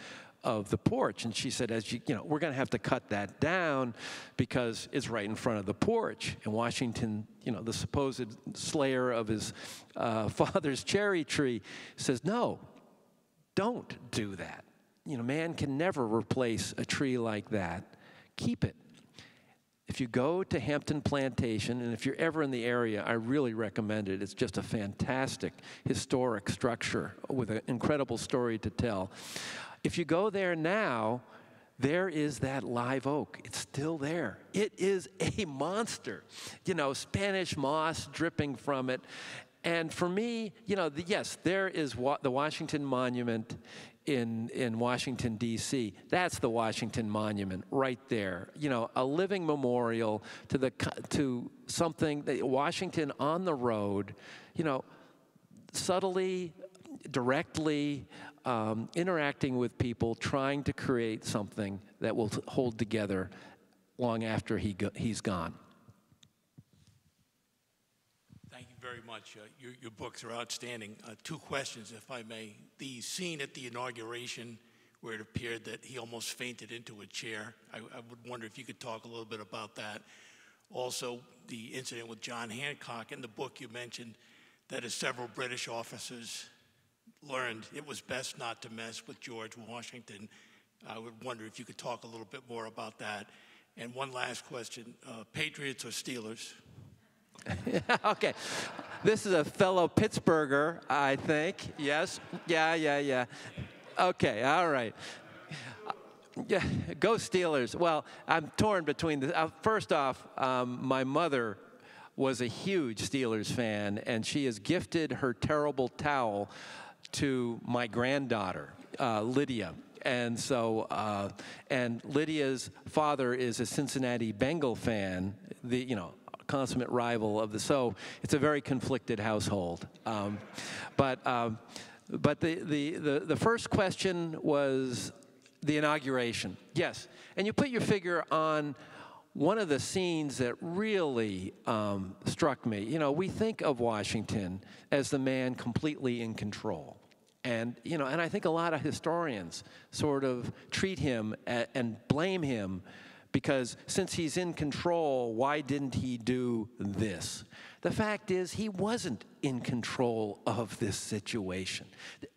of the porch. And she said, as you, you know, we're going to have to cut that down because it's right in front of the porch. And Washington, you know, the supposed slayer of his uh, father's cherry tree says, no, don't do that. you know, man can never replace a tree like that. Keep it. If you go to Hampton Plantation, and if you're ever in the area, I really recommend it. It's just a fantastic historic structure with an incredible story to tell. If you go there now, there is that live oak. It's still there. It is a monster. You know, Spanish moss dripping from it. And for me, you know, the, yes, there is wa- the Washington Monument in, in Washington, D.C. That's the Washington Monument right there. You know, a living memorial to, the, to something that Washington on the road, you know, subtly, directly um, interacting with people, trying to create something that will hold together long after he go, he's gone. Thank you very much. Uh, your, your, books are outstanding. Uh, two questions, if I may. The scene at the inauguration where it appeared that he almost fainted into a chair, I, I would wonder if you could talk a little bit about that. Also, the incident with John Hancock. In the book, you mentioned that as several British officers learned it was best not to mess with George Washington. I would wonder if you could talk a little bit more about that. And one last question uh, Patriots or Steelers? okay. This is a fellow Pittsburgher, I think. Yes? Yeah, yeah, yeah. Okay, all right. Yeah, go Steelers. Well, I'm torn between the. Uh, first off, um, my mother was a huge Steelers fan, and she has gifted her terrible towel to my granddaughter, uh, Lydia. And so, uh, and Lydia's father is a Cincinnati Bengal fan, the, you know, consummate rival of the, so it's a very conflicted household. Um, but, um, but the, the, the, the first question was the inauguration. Yes. And you put your figure on one of the scenes that really um, struck me. You know, we think of Washington as the man completely in control. And, you know, and I think a lot of historians sort of treat him and blame him because since he's in control, why didn't he do this? The fact is, he wasn't in control of this situation.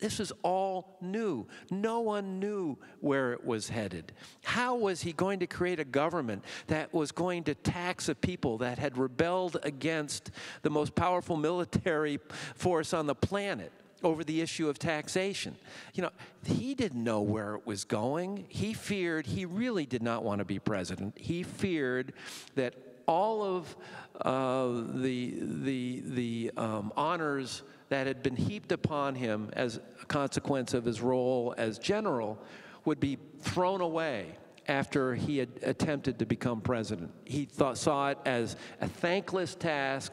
This was all new. No one knew where it was headed. How was he going to create a government that was going to tax a people that had rebelled against the most powerful military force on the planet? Over the issue of taxation. You know, he didn't know where it was going. He feared, he really did not want to be president. He feared that all of uh, the, the, the um, honors that had been heaped upon him as a consequence of his role as general would be thrown away after he had attempted to become president. He thought, saw it as a thankless task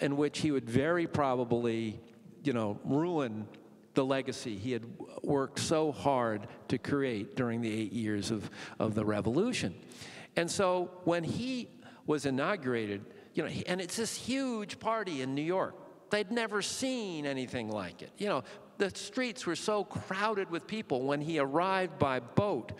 in which he would very probably you know, ruin the legacy he had worked so hard to create during the eight years of, of the revolution. And so when he was inaugurated, you know, and it's this huge party in New York. They'd never seen anything like it. You know, the streets were so crowded with people when he arrived by boat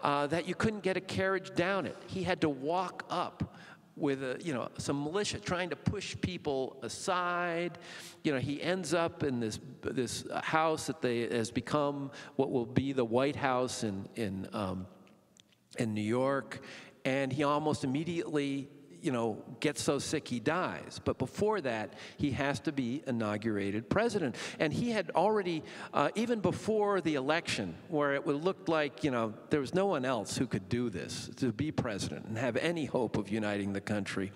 uh, that you couldn't get a carriage down it. He had to walk up with a, you know, some militia trying to push people aside. You know, he ends up in this, this house that they, has become what will be the White House in, in, um, in New York, and he almost immediately you know, gets so sick he dies. But before that, he has to be inaugurated president. And he had already, uh, even before the election, where it would look like, you know, there was no one else who could do this, to be president and have any hope of uniting the country.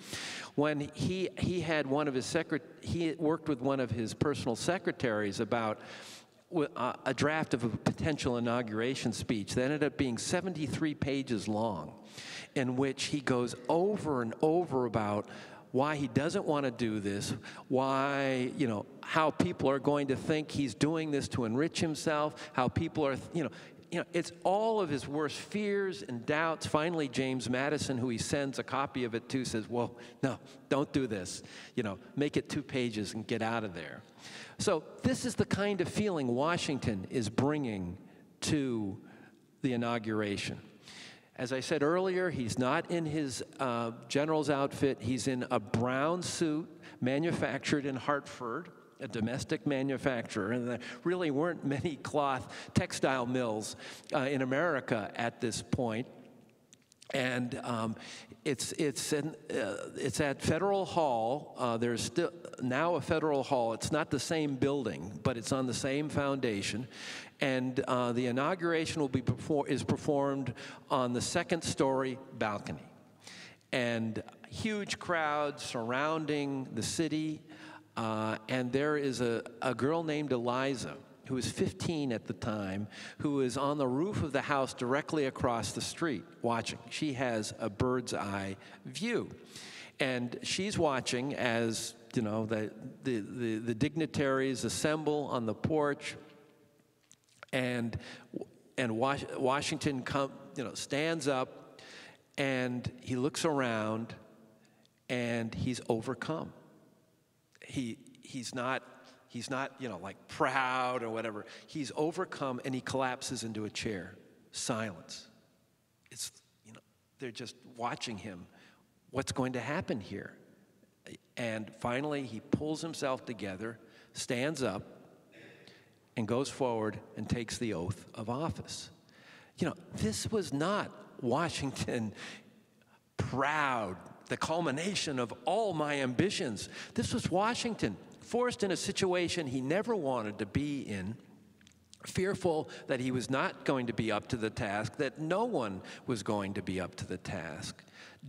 When he, he had one of his secret, he worked with one of his personal secretaries about uh, a draft of a potential inauguration speech that ended up being 73 pages long in which he goes over and over about why he doesn't want to do this, why, you know, how people are going to think he's doing this to enrich himself, how people are, you know, you know, it's all of his worst fears and doubts. Finally, James Madison, who he sends a copy of it to, says, Well, no, don't do this. You know, make it two pages and get out of there. So, this is the kind of feeling Washington is bringing to the inauguration. As I said earlier, he's not in his uh, general's outfit. He's in a brown suit manufactured in Hartford a domestic manufacturer, and there really weren't many cloth textile mills uh, in America at this point. And um, it's, it's, an, uh, it's at Federal Hall. Uh, there's still now a Federal Hall. It's not the same building, but it's on the same foundation. And uh, the inauguration will be perfor- is performed on the second story balcony. And huge crowds surrounding the city. Uh, and there is a, a girl named Eliza who was 15 at the time, who is on the roof of the house directly across the street watching. She has a bird's eye view. And she's watching as, you know, the, the, the, the dignitaries assemble on the porch and, and Washington come, you know, stands up and he looks around and he's overcome. He, he's not He's not, you know, like proud or whatever. He's overcome and he collapses into a chair. Silence. It's, you know, they're just watching him. What's going to happen here? And finally, he pulls himself together, stands up, and goes forward and takes the oath of office. You know, this was not Washington proud, the culmination of all my ambitions. This was Washington forced in a situation he never wanted to be in, fearful that he was not going to be up to the task, that no one was going to be up to the task,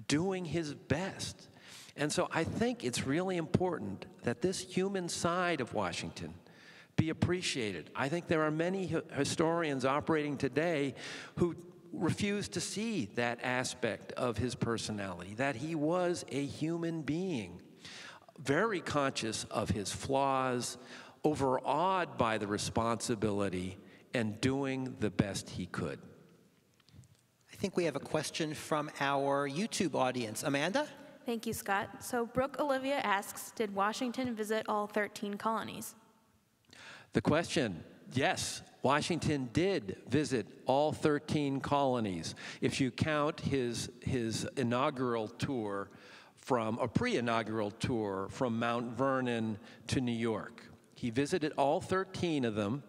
doing his best. And so I think it's really important that this human side of Washington be appreciated. I think there are many historians operating today who refuse to see that aspect of his personality, that he was a human being very conscious of his flaws, overawed by the responsibility, and doing the best he could. I think we have a question from our YouTube audience. Amanda? Thank you, Scott. So, Brooke Olivia asks Did Washington visit all 13 colonies? The question yes, Washington did visit all 13 colonies. If you count his, his inaugural tour from a pre inaugural tour from Mount Vernon to New York. He visited all 13 of them.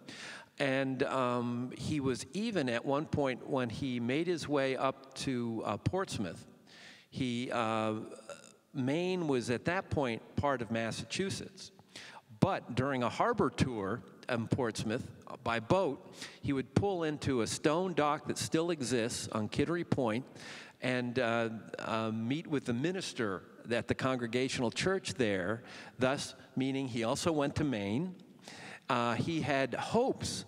And um, he was even at one point when he made his way up to uh, Portsmouth. He, uh, Maine was at that point part of Massachusetts. But during a harbor tour in Portsmouth uh, by boat, he would pull into a stone dock that still exists on Kittery Point and uh, uh, meet with the minister at the Congregational Church there, thus meaning he also went to Maine. Uh, he had hopes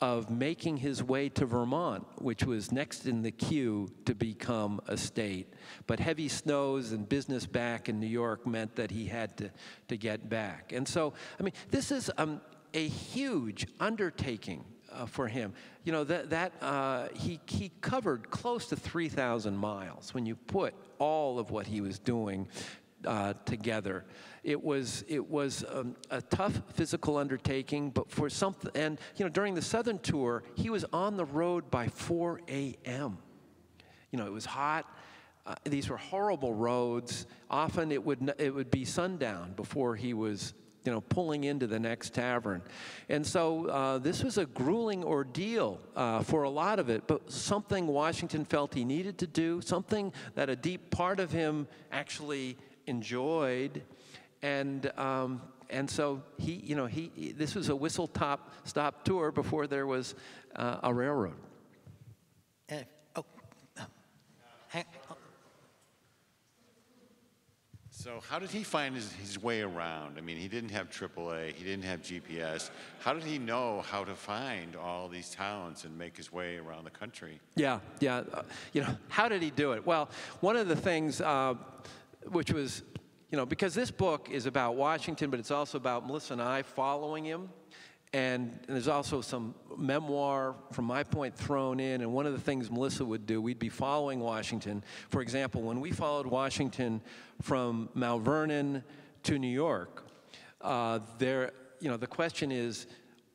of making his way to Vermont, which was next in the queue to become a state. But heavy snows and business back in New York meant that he had to, to get back. And so, I mean, this is um, a huge undertaking uh, for him. You know, that, that uh, he, he covered close to 3,000 miles when you put all of what he was doing uh, together. It was, it was um, a tough physical undertaking, but for something, and you know, during the Southern tour, he was on the road by 4 a.m. You know, it was hot. Uh, these were horrible roads. Often it would, it would be sundown before he was you know, pulling into the next tavern. And so uh, this was a grueling ordeal uh, for a lot of it, but something Washington felt he needed to do, something that a deep part of him actually enjoyed. And, um, and so he, you know, he, this was a whistle top stop tour before there was uh, a railroad. Uh, oh, hang, So how did he find his, his way around? I mean, he didn't have AAA, he didn't have GPS. How did he know how to find all these towns and make his way around the country? Yeah, yeah. Uh, you know, how did he do it? Well, one of the things uh, which was, you know, because this book is about Washington, but it's also about Melissa and I following him. And, there's also some memoir from my point thrown in. And one of the things Melissa would do, we'd be following Washington. For example, when we followed Washington from Mount Vernon to New York, uh, there, you know, the question is,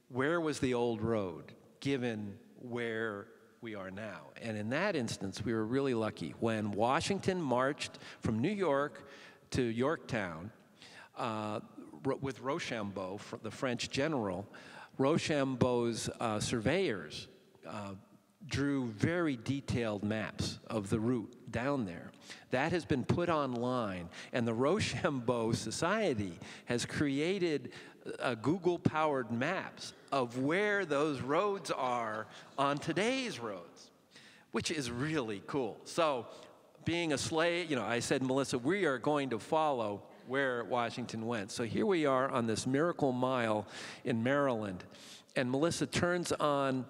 where was the old road, given where we are now? And in that instance, we were really lucky. When Washington marched from New York to Yorktown, uh, with Rochambeau, the French general, Rochambeau's uh, surveyors uh, drew very detailed maps of the route down there. That has been put online, and the Rochambeau Society has created uh, Google powered maps of where those roads are on today's roads, which is really cool. So, being a slave, you know, I said, Melissa, we are going to follow where Washington went. So here we are on this Miracle Mile in Maryland, and Melissa turns on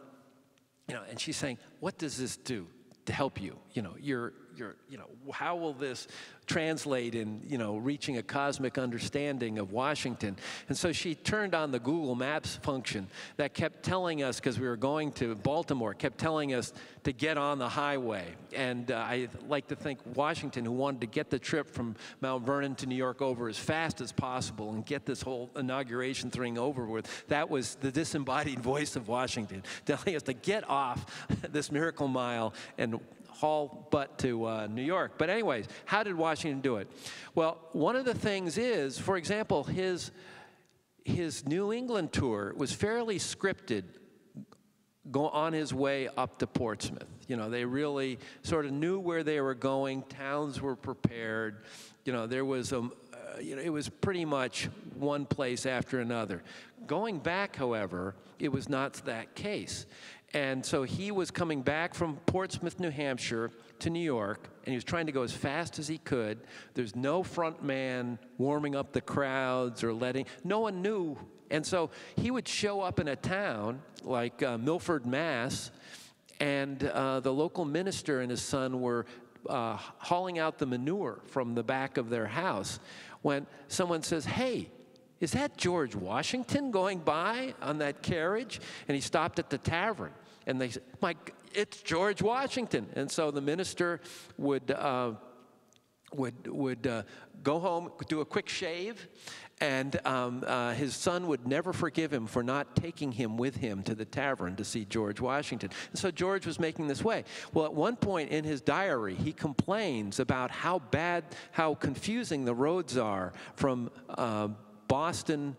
you know, and she's saying, "What does this do to help you? You know, you're, you're, you know, how will this translate in, you know, reaching a cosmic understanding of Washington?" And so she turned on the Google Maps function that kept telling us, because we were going to Baltimore, kept telling us to get on the highway. And uh, I like to think Washington, who wanted to get the trip from Mount Vernon to New York over as fast as possible and get this whole inauguration thing over with, that was the disembodied voice of Washington telling us to get off this Miracle Mile and haul butt to uh, New York. But, anyways, how did Washington do it? Well, one of the things is, for example, his, his New England tour was fairly scripted go on his way up to Portsmouth. You know, they really sort of knew where they were going. Towns were prepared. You know, there was a, uh, you know, it was pretty much one place after another. Going back, however, it was not that case. And so he was coming back from Portsmouth, New Hampshire to New York, and he was trying to go as fast as he could. There's no front man warming up the crowds or letting, no one knew. And so he would show up in a town like uh, Milford, Mass, and uh, the local minister and his son were uh, hauling out the manure from the back of their house when someone says, Hey, is that George Washington going by on that carriage? And he stopped at the tavern. And they said, Mike, it's George Washington. And so the minister would, uh, would, would uh, go home, do a quick shave, and um, uh, his son would never forgive him for not taking him with him to the tavern to see George Washington. And so George was making this way. Well, at one point in his diary, he complains about how bad, how confusing the roads are from uh, Boston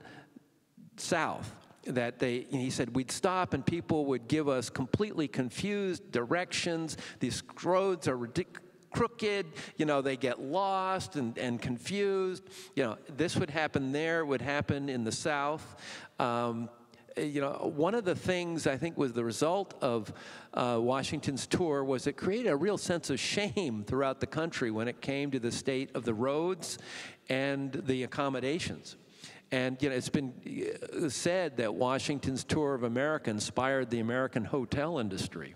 south that they he said we'd stop and people would give us completely confused directions these roads are ridiculous crooked, you know, they get lost and, and confused. You know, this would happen there, would happen in the South. Um, you know, one of the things I think was the result of uh, Washington's tour was it created a real sense of shame throughout the country when it came to the state of the roads and the accommodations. And you know, it's been uh, said that Washington's tour of America inspired the American hotel industry,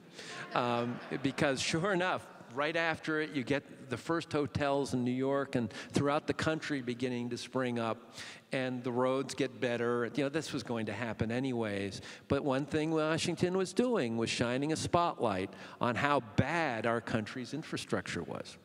um, because sure enough, right after it, you get the first hotels in New York and throughout the country beginning to spring up, and the roads get better. You know, this was going to happen anyways. But one thing Washington was doing was shining a spotlight on how bad our country's infrastructure was.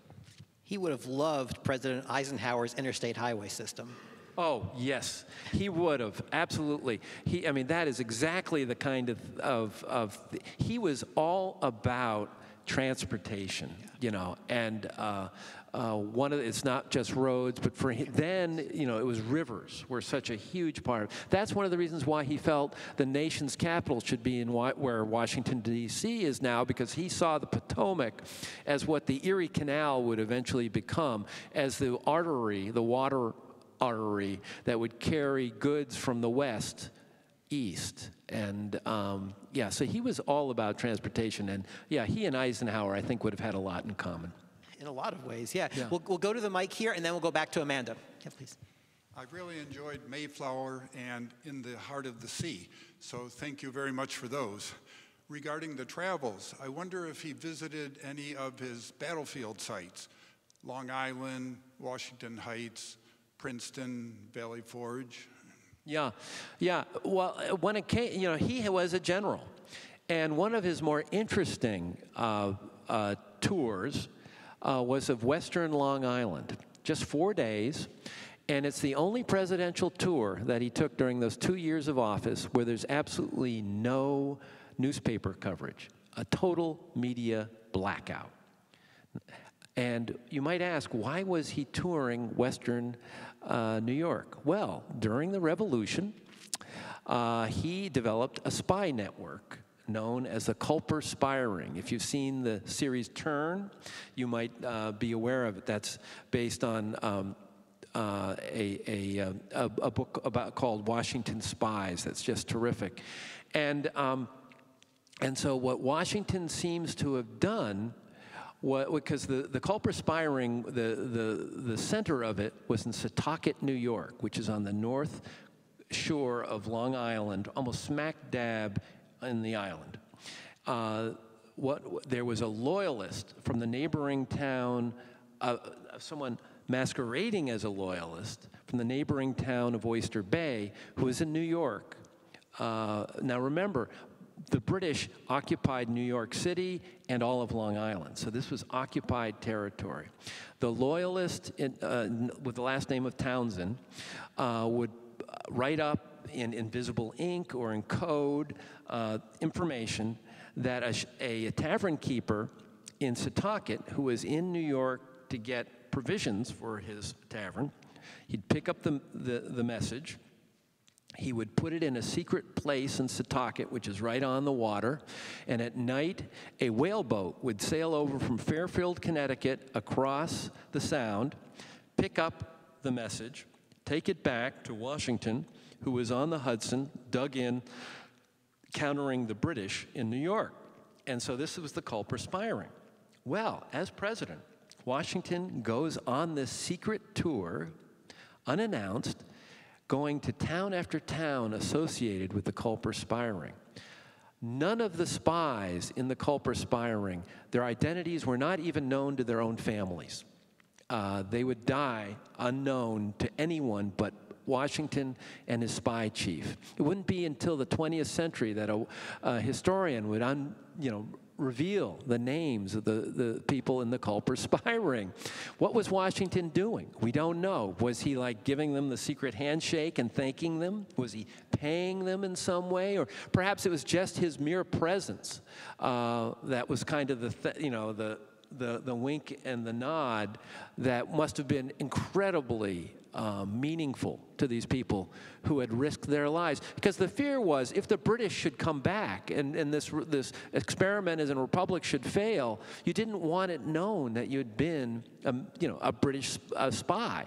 He would have loved President Eisenhower's interstate highway system. Oh, yes, he would have, absolutely. He, I mean, that is exactly the kind of, of, of he was all about transportation, you know, and uh, uh, one of the, it's not just roads, but for him, then, you know, it was rivers were such a huge part. of That's one of the reasons why he felt the nation's capital should be in wa- where Washington D.C. is now, because he saw the Potomac as what the Erie Canal would eventually become, as the artery, the water artery that would carry goods from the west east. And um, yeah, so he was all about transportation. And yeah, he and Eisenhower, I think, would have had a lot in common. In a lot of ways, yeah. Yeah. We'll, we'll go to the mic here and then we'll go back to Amanda. Yeah, please. I've really enjoyed Mayflower and In the Heart of the Sea, so thank you very much for those. Regarding the travels, I wonder if he visited any of his battlefield sites Long Island, Washington Heights, Princeton, Valley Forge. Yeah, yeah. Well, when it came, you know, he was a general, and one of his more interesting uh, uh, tours uh, was of Western Long Island, just four days, and it's the only presidential tour that he took during those two years of office where there's absolutely no newspaper coverage, a total media blackout. And you might ask, why was he touring Western uh, New York? Well, during the Revolution, uh, he developed a spy network known as the Culper Spy Ring. If you've seen the series Turn, you might uh, be aware of it. That's based on um, uh, a, a, uh, a, a, book about called Washington Spies. That's just terrific. And, um, and so what Washington seems to have done because the, the Culper Spy Ring, the, the, the center of it was in Setauket, New York, which is on the north shore of Long Island, almost smack dab in the island. Uh, what, there was a loyalist from the neighboring town, uh, someone masquerading as a loyalist from the neighboring town of Oyster Bay who was in New York. Uh, now remember, the British occupied New York City and all of Long Island. So this was occupied territory. The loyalist in, uh, with the last name of Townsend uh, would write up in invisible ink or in code uh, information that a, a, tavern keeper in Setauket, who was in New York to get provisions for his tavern, he'd pick up the, the, the message. He would put it in a secret place in Setauket, which is right on the water. And at night, a whaleboat would sail over from Fairfield, Connecticut, across the Sound, pick up the message, take it back to Washington, who was on the Hudson, dug in, countering the British in New York. And so this was the Culper Spy Ring. Well, as president, Washington goes on this secret tour, unannounced, going to town after town associated with the Culper Spy Ring. None of the spies in the Culper Spy Ring, their identities were not even known to their own families. Uh, they would die unknown to anyone but Washington and his spy chief. It wouldn't be until the 20th century that a, a historian would, un, you know, reveal the names of the, the people in the Culper spy ring. What was Washington doing? We don't know. Was he like giving them the secret handshake and thanking them? Was he paying them in some way? Or perhaps it was just his mere presence uh, that was kind of the, th- you know, the, the, the wink and the nod that must have been incredibly uh, meaningful to these people who had risked their lives. Because the fear was if the British should come back and, and this, this experiment as a republic should fail, you didn't want it known that you'd been a, you know, a British a spy.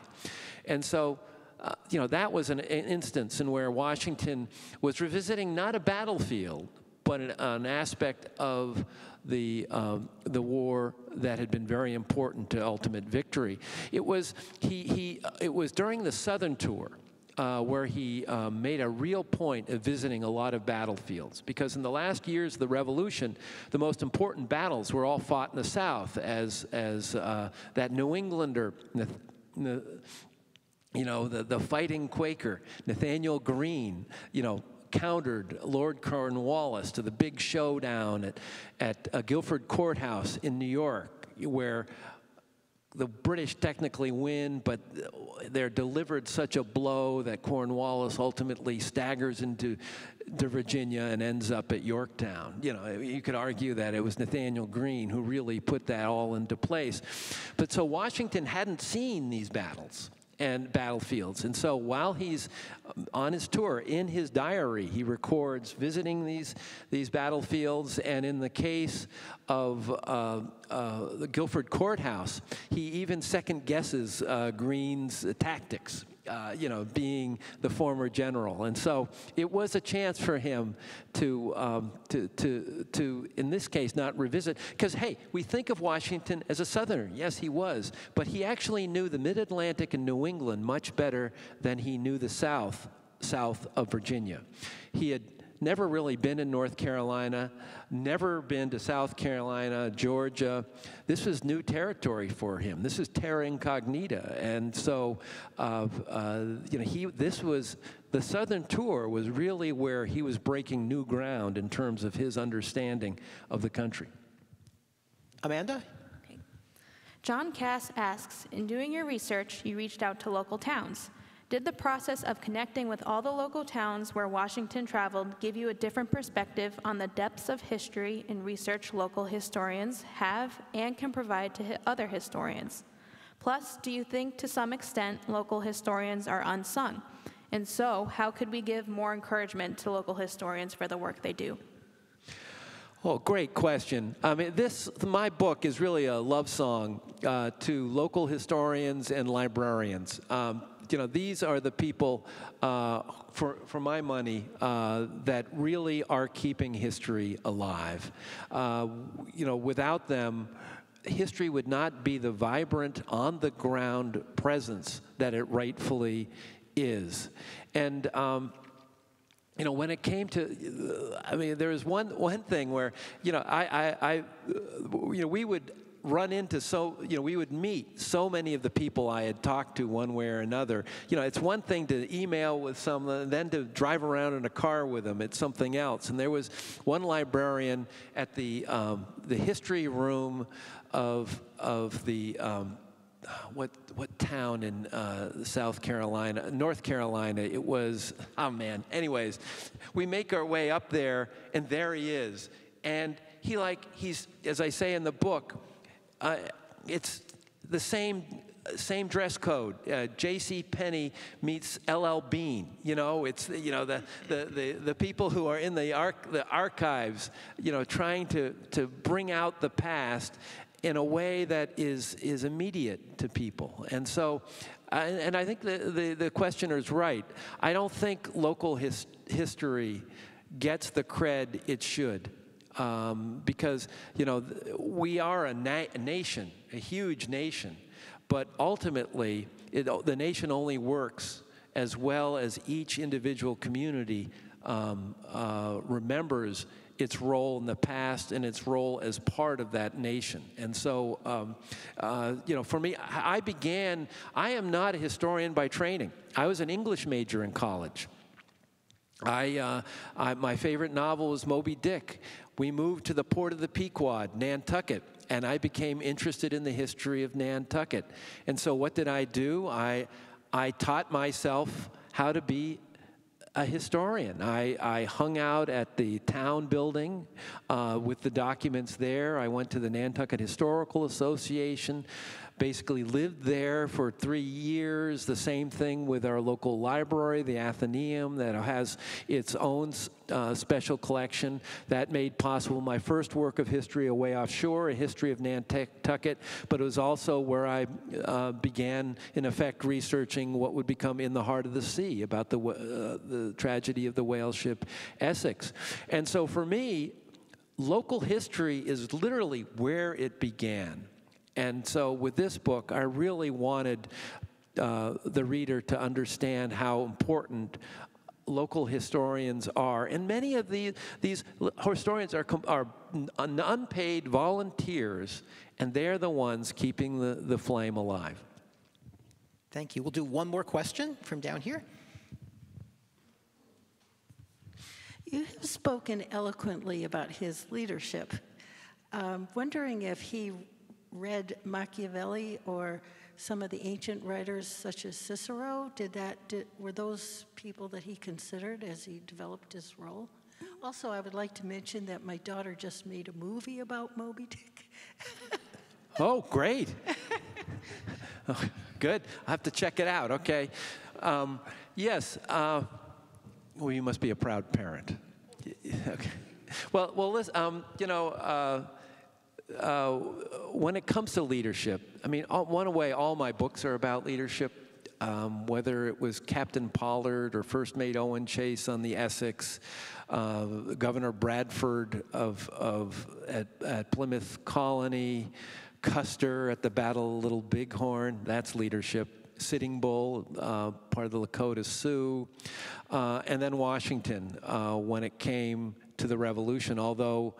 And so, uh, you know, that was an, an instance in where Washington was revisiting not a battlefield, but an, an aspect of the, um, the war that had been very important to ultimate victory. It was, he, he, it was during the Southern tour uh, where he uh, made a real point of visiting a lot of battlefields. Because in the last years of the Revolution, the most important battles were all fought in the South, as, as uh, that New Englander, you know, the, the fighting Quaker, Nathanael Greene, you know, countered Lord Cornwallis to the big showdown at, at uh, Guilford Courthouse in New York, where the British technically win, but they're delivered such a blow that Cornwallis ultimately staggers into to Virginia and ends up at Yorktown. You know, you could argue that it was Nathanael Greene who really put that all into place. But so Washington hadn't seen these battles and battlefields. And so while he's um, on his tour, in his diary, he records visiting these, these battlefields. And in the case of uh, uh, the Guilford Courthouse, he even second guesses uh, Greene's tactics uh, you know, being the former general. And so it was a chance for him to, um, to, to, to, in this case, not revisit. Because, hey, we think of Washington as a Southerner. Yes, he was. But he actually knew the mid Atlantic and New England much better than he knew the South, south of Virginia. He had never really been in North Carolina, never been to South Carolina, Georgia. This was new territory for him. This is terra incognita. And so, uh, uh, you know, he, this was, the Southern tour was really where he was breaking new ground in terms of his understanding of the country. Amanda? John Cass asks In doing your research, you reached out to local towns. Did the process of connecting with all the local towns where Washington traveled give you a different perspective on the depths of history and research local historians have and can provide to other historians? Plus, do you think to some extent local historians are unsung? And so, how could we give more encouragement to local historians for the work they do? Oh, great question. I mean, this, my book is really a love song uh, to local historians and librarians. Um, you know, these are the people, uh, for, for my money, uh, that really are keeping history alive. Uh, you know, without them, history would not be the vibrant, on the ground presence that it rightfully is. And, um, you know, when it came to, I mean, there was one one thing where, you know, I, I, I, you know, we would run into so, you know, we would meet so many of the people I had talked to one way or another. You know, it's one thing to email with someone, then to drive around in a car with them. It's something else. And there was one librarian at the um, the history room of of the. Um, what what town in uh, South Carolina, North Carolina? It was. Oh man. Anyways, we make our way up there, and there he is, and he like he's as I say in the book, uh, it's the same. Same dress code. Uh, J.C. Penney meets L.L. Bean. You know, it's you know the, the, the, the people who are in the, arch, the archives. You know, trying to to bring out the past in a way that is, is immediate to people. And so, uh, and I think the, the, the questioner is right. I don't think local his, history gets the cred it should. Um, because, you know, we are a, na- a nation, a huge nation, but ultimately, it, the nation only works as well as each individual community um, uh, remembers its role in the past and its role as part of that nation. And so, um, uh, you know, for me, I began, I am not a historian by training. I was an English major in college. I, uh, I, my favorite novel was Moby Dick. We moved to the port of the Pequod, Nantucket, and I became interested in the history of Nantucket. And so, what did I do? I, I taught myself how to be a historian. I, I hung out at the town building uh, with the documents there. I went to the Nantucket Historical Association, basically lived there for three years. The same thing with our local library, the Atheneum, that has its own uh, special collection. That made possible my first work of history Away Off Shore, a history of Nantucket, but it was also where I uh, began, in effect, researching what would become In the Heart of the Sea about the, uh, the tragedy of the whale ship Essex. And so for me, local history is literally where it began. And so with this book, I really wanted uh, the reader to understand how important local historians are. And many of the, these historians are, are unpaid volunteers, and they're the ones keeping the, the flame alive. Thank you. We'll do one more question from down here. You have spoken eloquently about his leadership. Um, wondering if he read Machiavelli or some of the ancient writers such as Cicero? Did that did, were those people that he considered as he developed his role? Also, I would like to mention that my daughter just made a movie about Moby Dick. oh, great! oh, good. I have to check it out. Okay. Um, yes. Uh, well, you must be a proud parent. okay. Well, well, listen, um, you know. Uh, uh, when it comes to leadership, I mean, all, one way all my books are about leadership. Um, whether it was Captain Pollard or First Mate Owen Chase on the Essex, uh, Governor Bradford of, of at, at, Plymouth Colony, Custer at the Battle of Little Bighorn, that's leadership. Sitting Bull, uh, part of the Lakota Sioux, uh, and then Washington uh, when it came to the revolution, although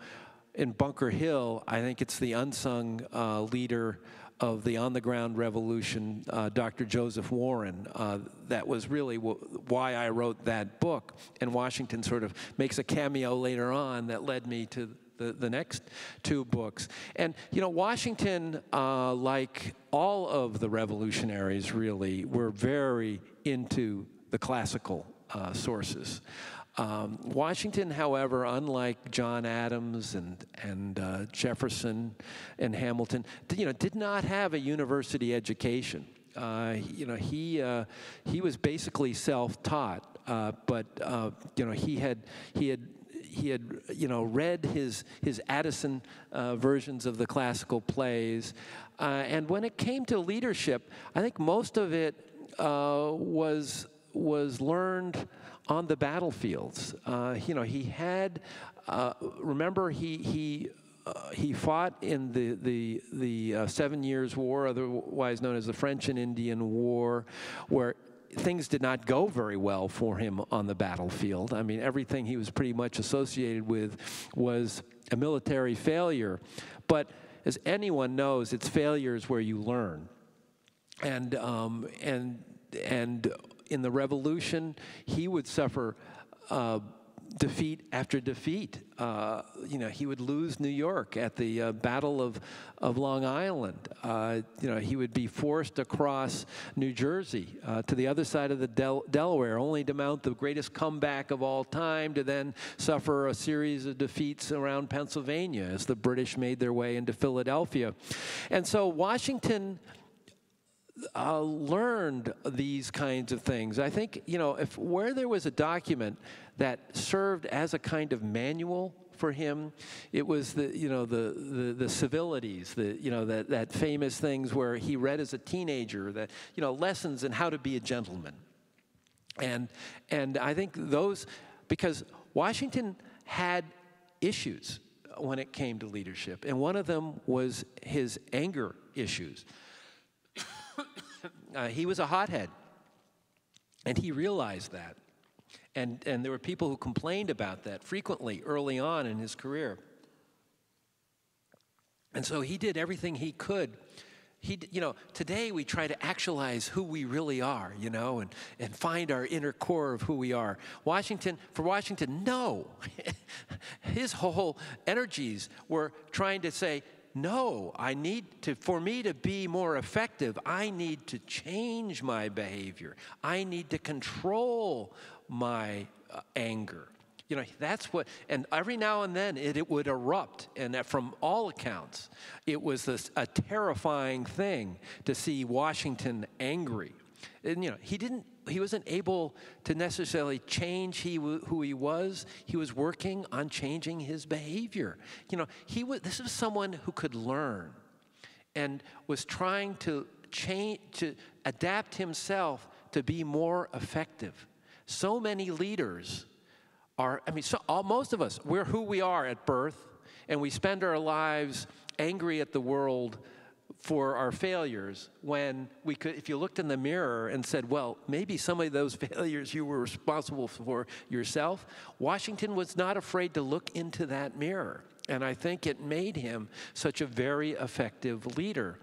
in Bunker Hill, I think it's the unsung uh, leader of the on the ground revolution, uh, Dr. Joseph Warren. Uh, that was really why I wrote that book. And Washington sort of makes a cameo later on that led me to the, the next two books. And, you know, Washington, uh, like all of the revolutionaries really, were very into the classical uh, sources. Um, Washington, however, unlike John Adams and, and uh, Jefferson and Hamilton, you know, did not have a university education. Uh, you know, he, uh, he was basically self-taught, uh, but, uh, you know, he had, he had he had you know read his his Addison uh, versions of the classical plays, uh, and when it came to leadership, I think most of it uh, was was learned on the battlefields. Uh, you know, he had remember he he uh, he fought in the the the uh, Seven Years' War, otherwise known as the French and Indian War, where things did not go very well for him on the battlefield. I mean, everything he was pretty much associated with was a military failure. But as anyone knows, it's failures where you learn. And um, and and in the revolution, he would suffer. Uh, defeat after defeat. Uh, you know, he would lose New York at the uh, Battle of, of Long Island. Uh, you know, he would be forced across New Jersey uh, to the other side of the Del Delaware, only to mount the greatest comeback of all time, to then suffer a series of defeats around Pennsylvania as the British made their way into Philadelphia. And so Washington uh, learned these kinds of things. I think, you know, if where there was a document that served as a kind of manual for him, it was the, you know, the, the, the civilities, the, you know, that, that famous things where he read as a teenager, that, you know, lessons in how to be a gentleman. And, and I think those, because Washington had issues when it came to leadership, and one of them was his anger issues. Uh, he was a hothead, and he realized that. And, and there were people who complained about that frequently early on in his career. And so he did everything he could. He, you know, today we try to actualize who we really are, you know, and, and find our inner core of who we are. Washington, for Washington, no. His whole energies were trying to say, no, I need to, for me to be more effective, I need to change my behavior. I need to control my uh, anger. You know, that's what, and every now and then it, it would erupt. And from all accounts, it was this, a terrifying thing to see Washington angry. And, you know, he didn't he wasn't able to necessarily change he, who he was. He was working on changing his behavior. You know, he was, this was someone who could learn and was trying to change, to adapt himself to be more effective. So many leaders are, I mean, so, all, most of us, we're who we are at birth, and we spend our lives angry at the world for our failures when we could, if you looked in the mirror and said, well, maybe some of those failures you were responsible for yourself, Washington was not afraid to look into that mirror. And I think it made him such a very effective leader.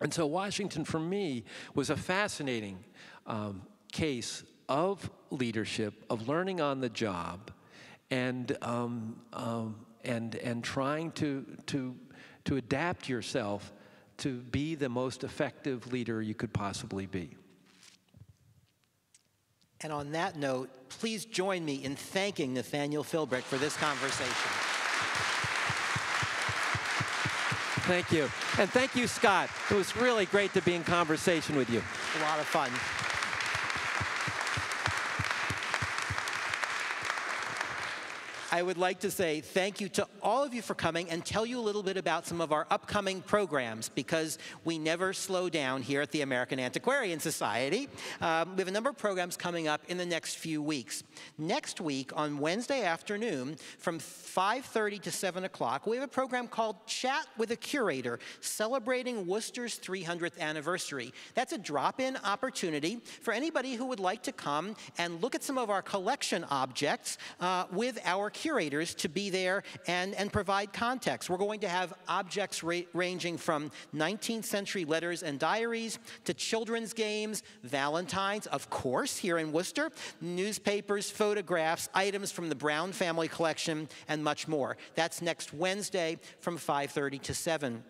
And so Washington, for me, was a fascinating um, case of leadership, of learning on the job, and um, um, and and trying to to to adapt yourself to be the most effective leader you could possibly be. And on that note, please join me in thanking Nathaniel Philbrick for this conversation. Thank you. And thank you, Scott. It was really great to be in conversation with you. A lot of fun. I would like to say thank you to all of you for coming and tell you a little bit about some of our upcoming programs because we never slow down here at the American Antiquarian Society. Um, we have a number of programs coming up in the next few weeks. Next week on Wednesday afternoon from 5.30 to 7 o'clock, we have a program called Chat with a Curator, celebrating Worcester's 300th anniversary. That's a drop-in opportunity for anybody who would like to come and look at some of our collection objects uh, with our curators to be there and, and provide context. We're going to have objects ra ranging from 19th century letters and diaries to children's games, Valentine's, of course, here in Worcester, newspapers, photographs, items from the Brown family collection, and much more. That's next Wednesday from 5.30 to 7.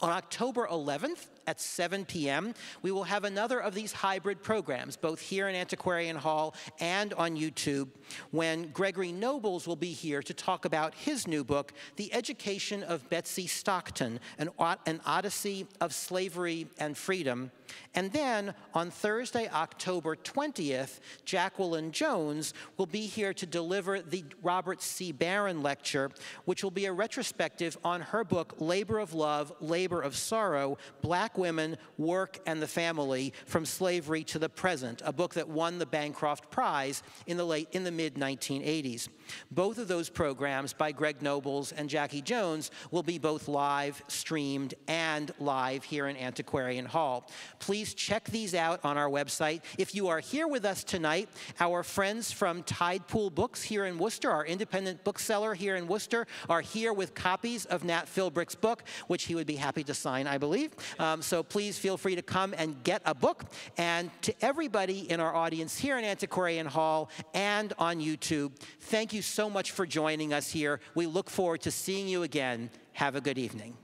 On October 11th, at 7 p.m. We will have another of these hybrid programs, both here in Antiquarian Hall and on YouTube, when Gregory Nobles will be here to talk about his new book, The Education of Betsy Stockton, an, an Odyssey of Slavery and Freedom. And then on Thursday, October 20th, Jacqueline Jones will be here to deliver the Robert C. Baron Lecture, which will be a retrospective on her book, Labor of Love, Labor of Sorrow, Black women, work, and the family from slavery to the present, a book that won the Bancroft Prize in the late in the mid 1980s. Both of those programs by Greg Nobles and Jackie Jones will be both live streamed and live here in Antiquarian Hall. Please check these out on our website. If you are here with us tonight, our friends from Tide Pool Books here in Worcester, our independent bookseller here in Worcester, are here with copies of Nat Philbrick's book, which he would be happy to sign, I believe. Um, so please feel free to come and get a book. And to everybody in our audience here in Antiquarian Hall and on YouTube, thank you so much for joining us here. We look forward to seeing you again. Have a good evening.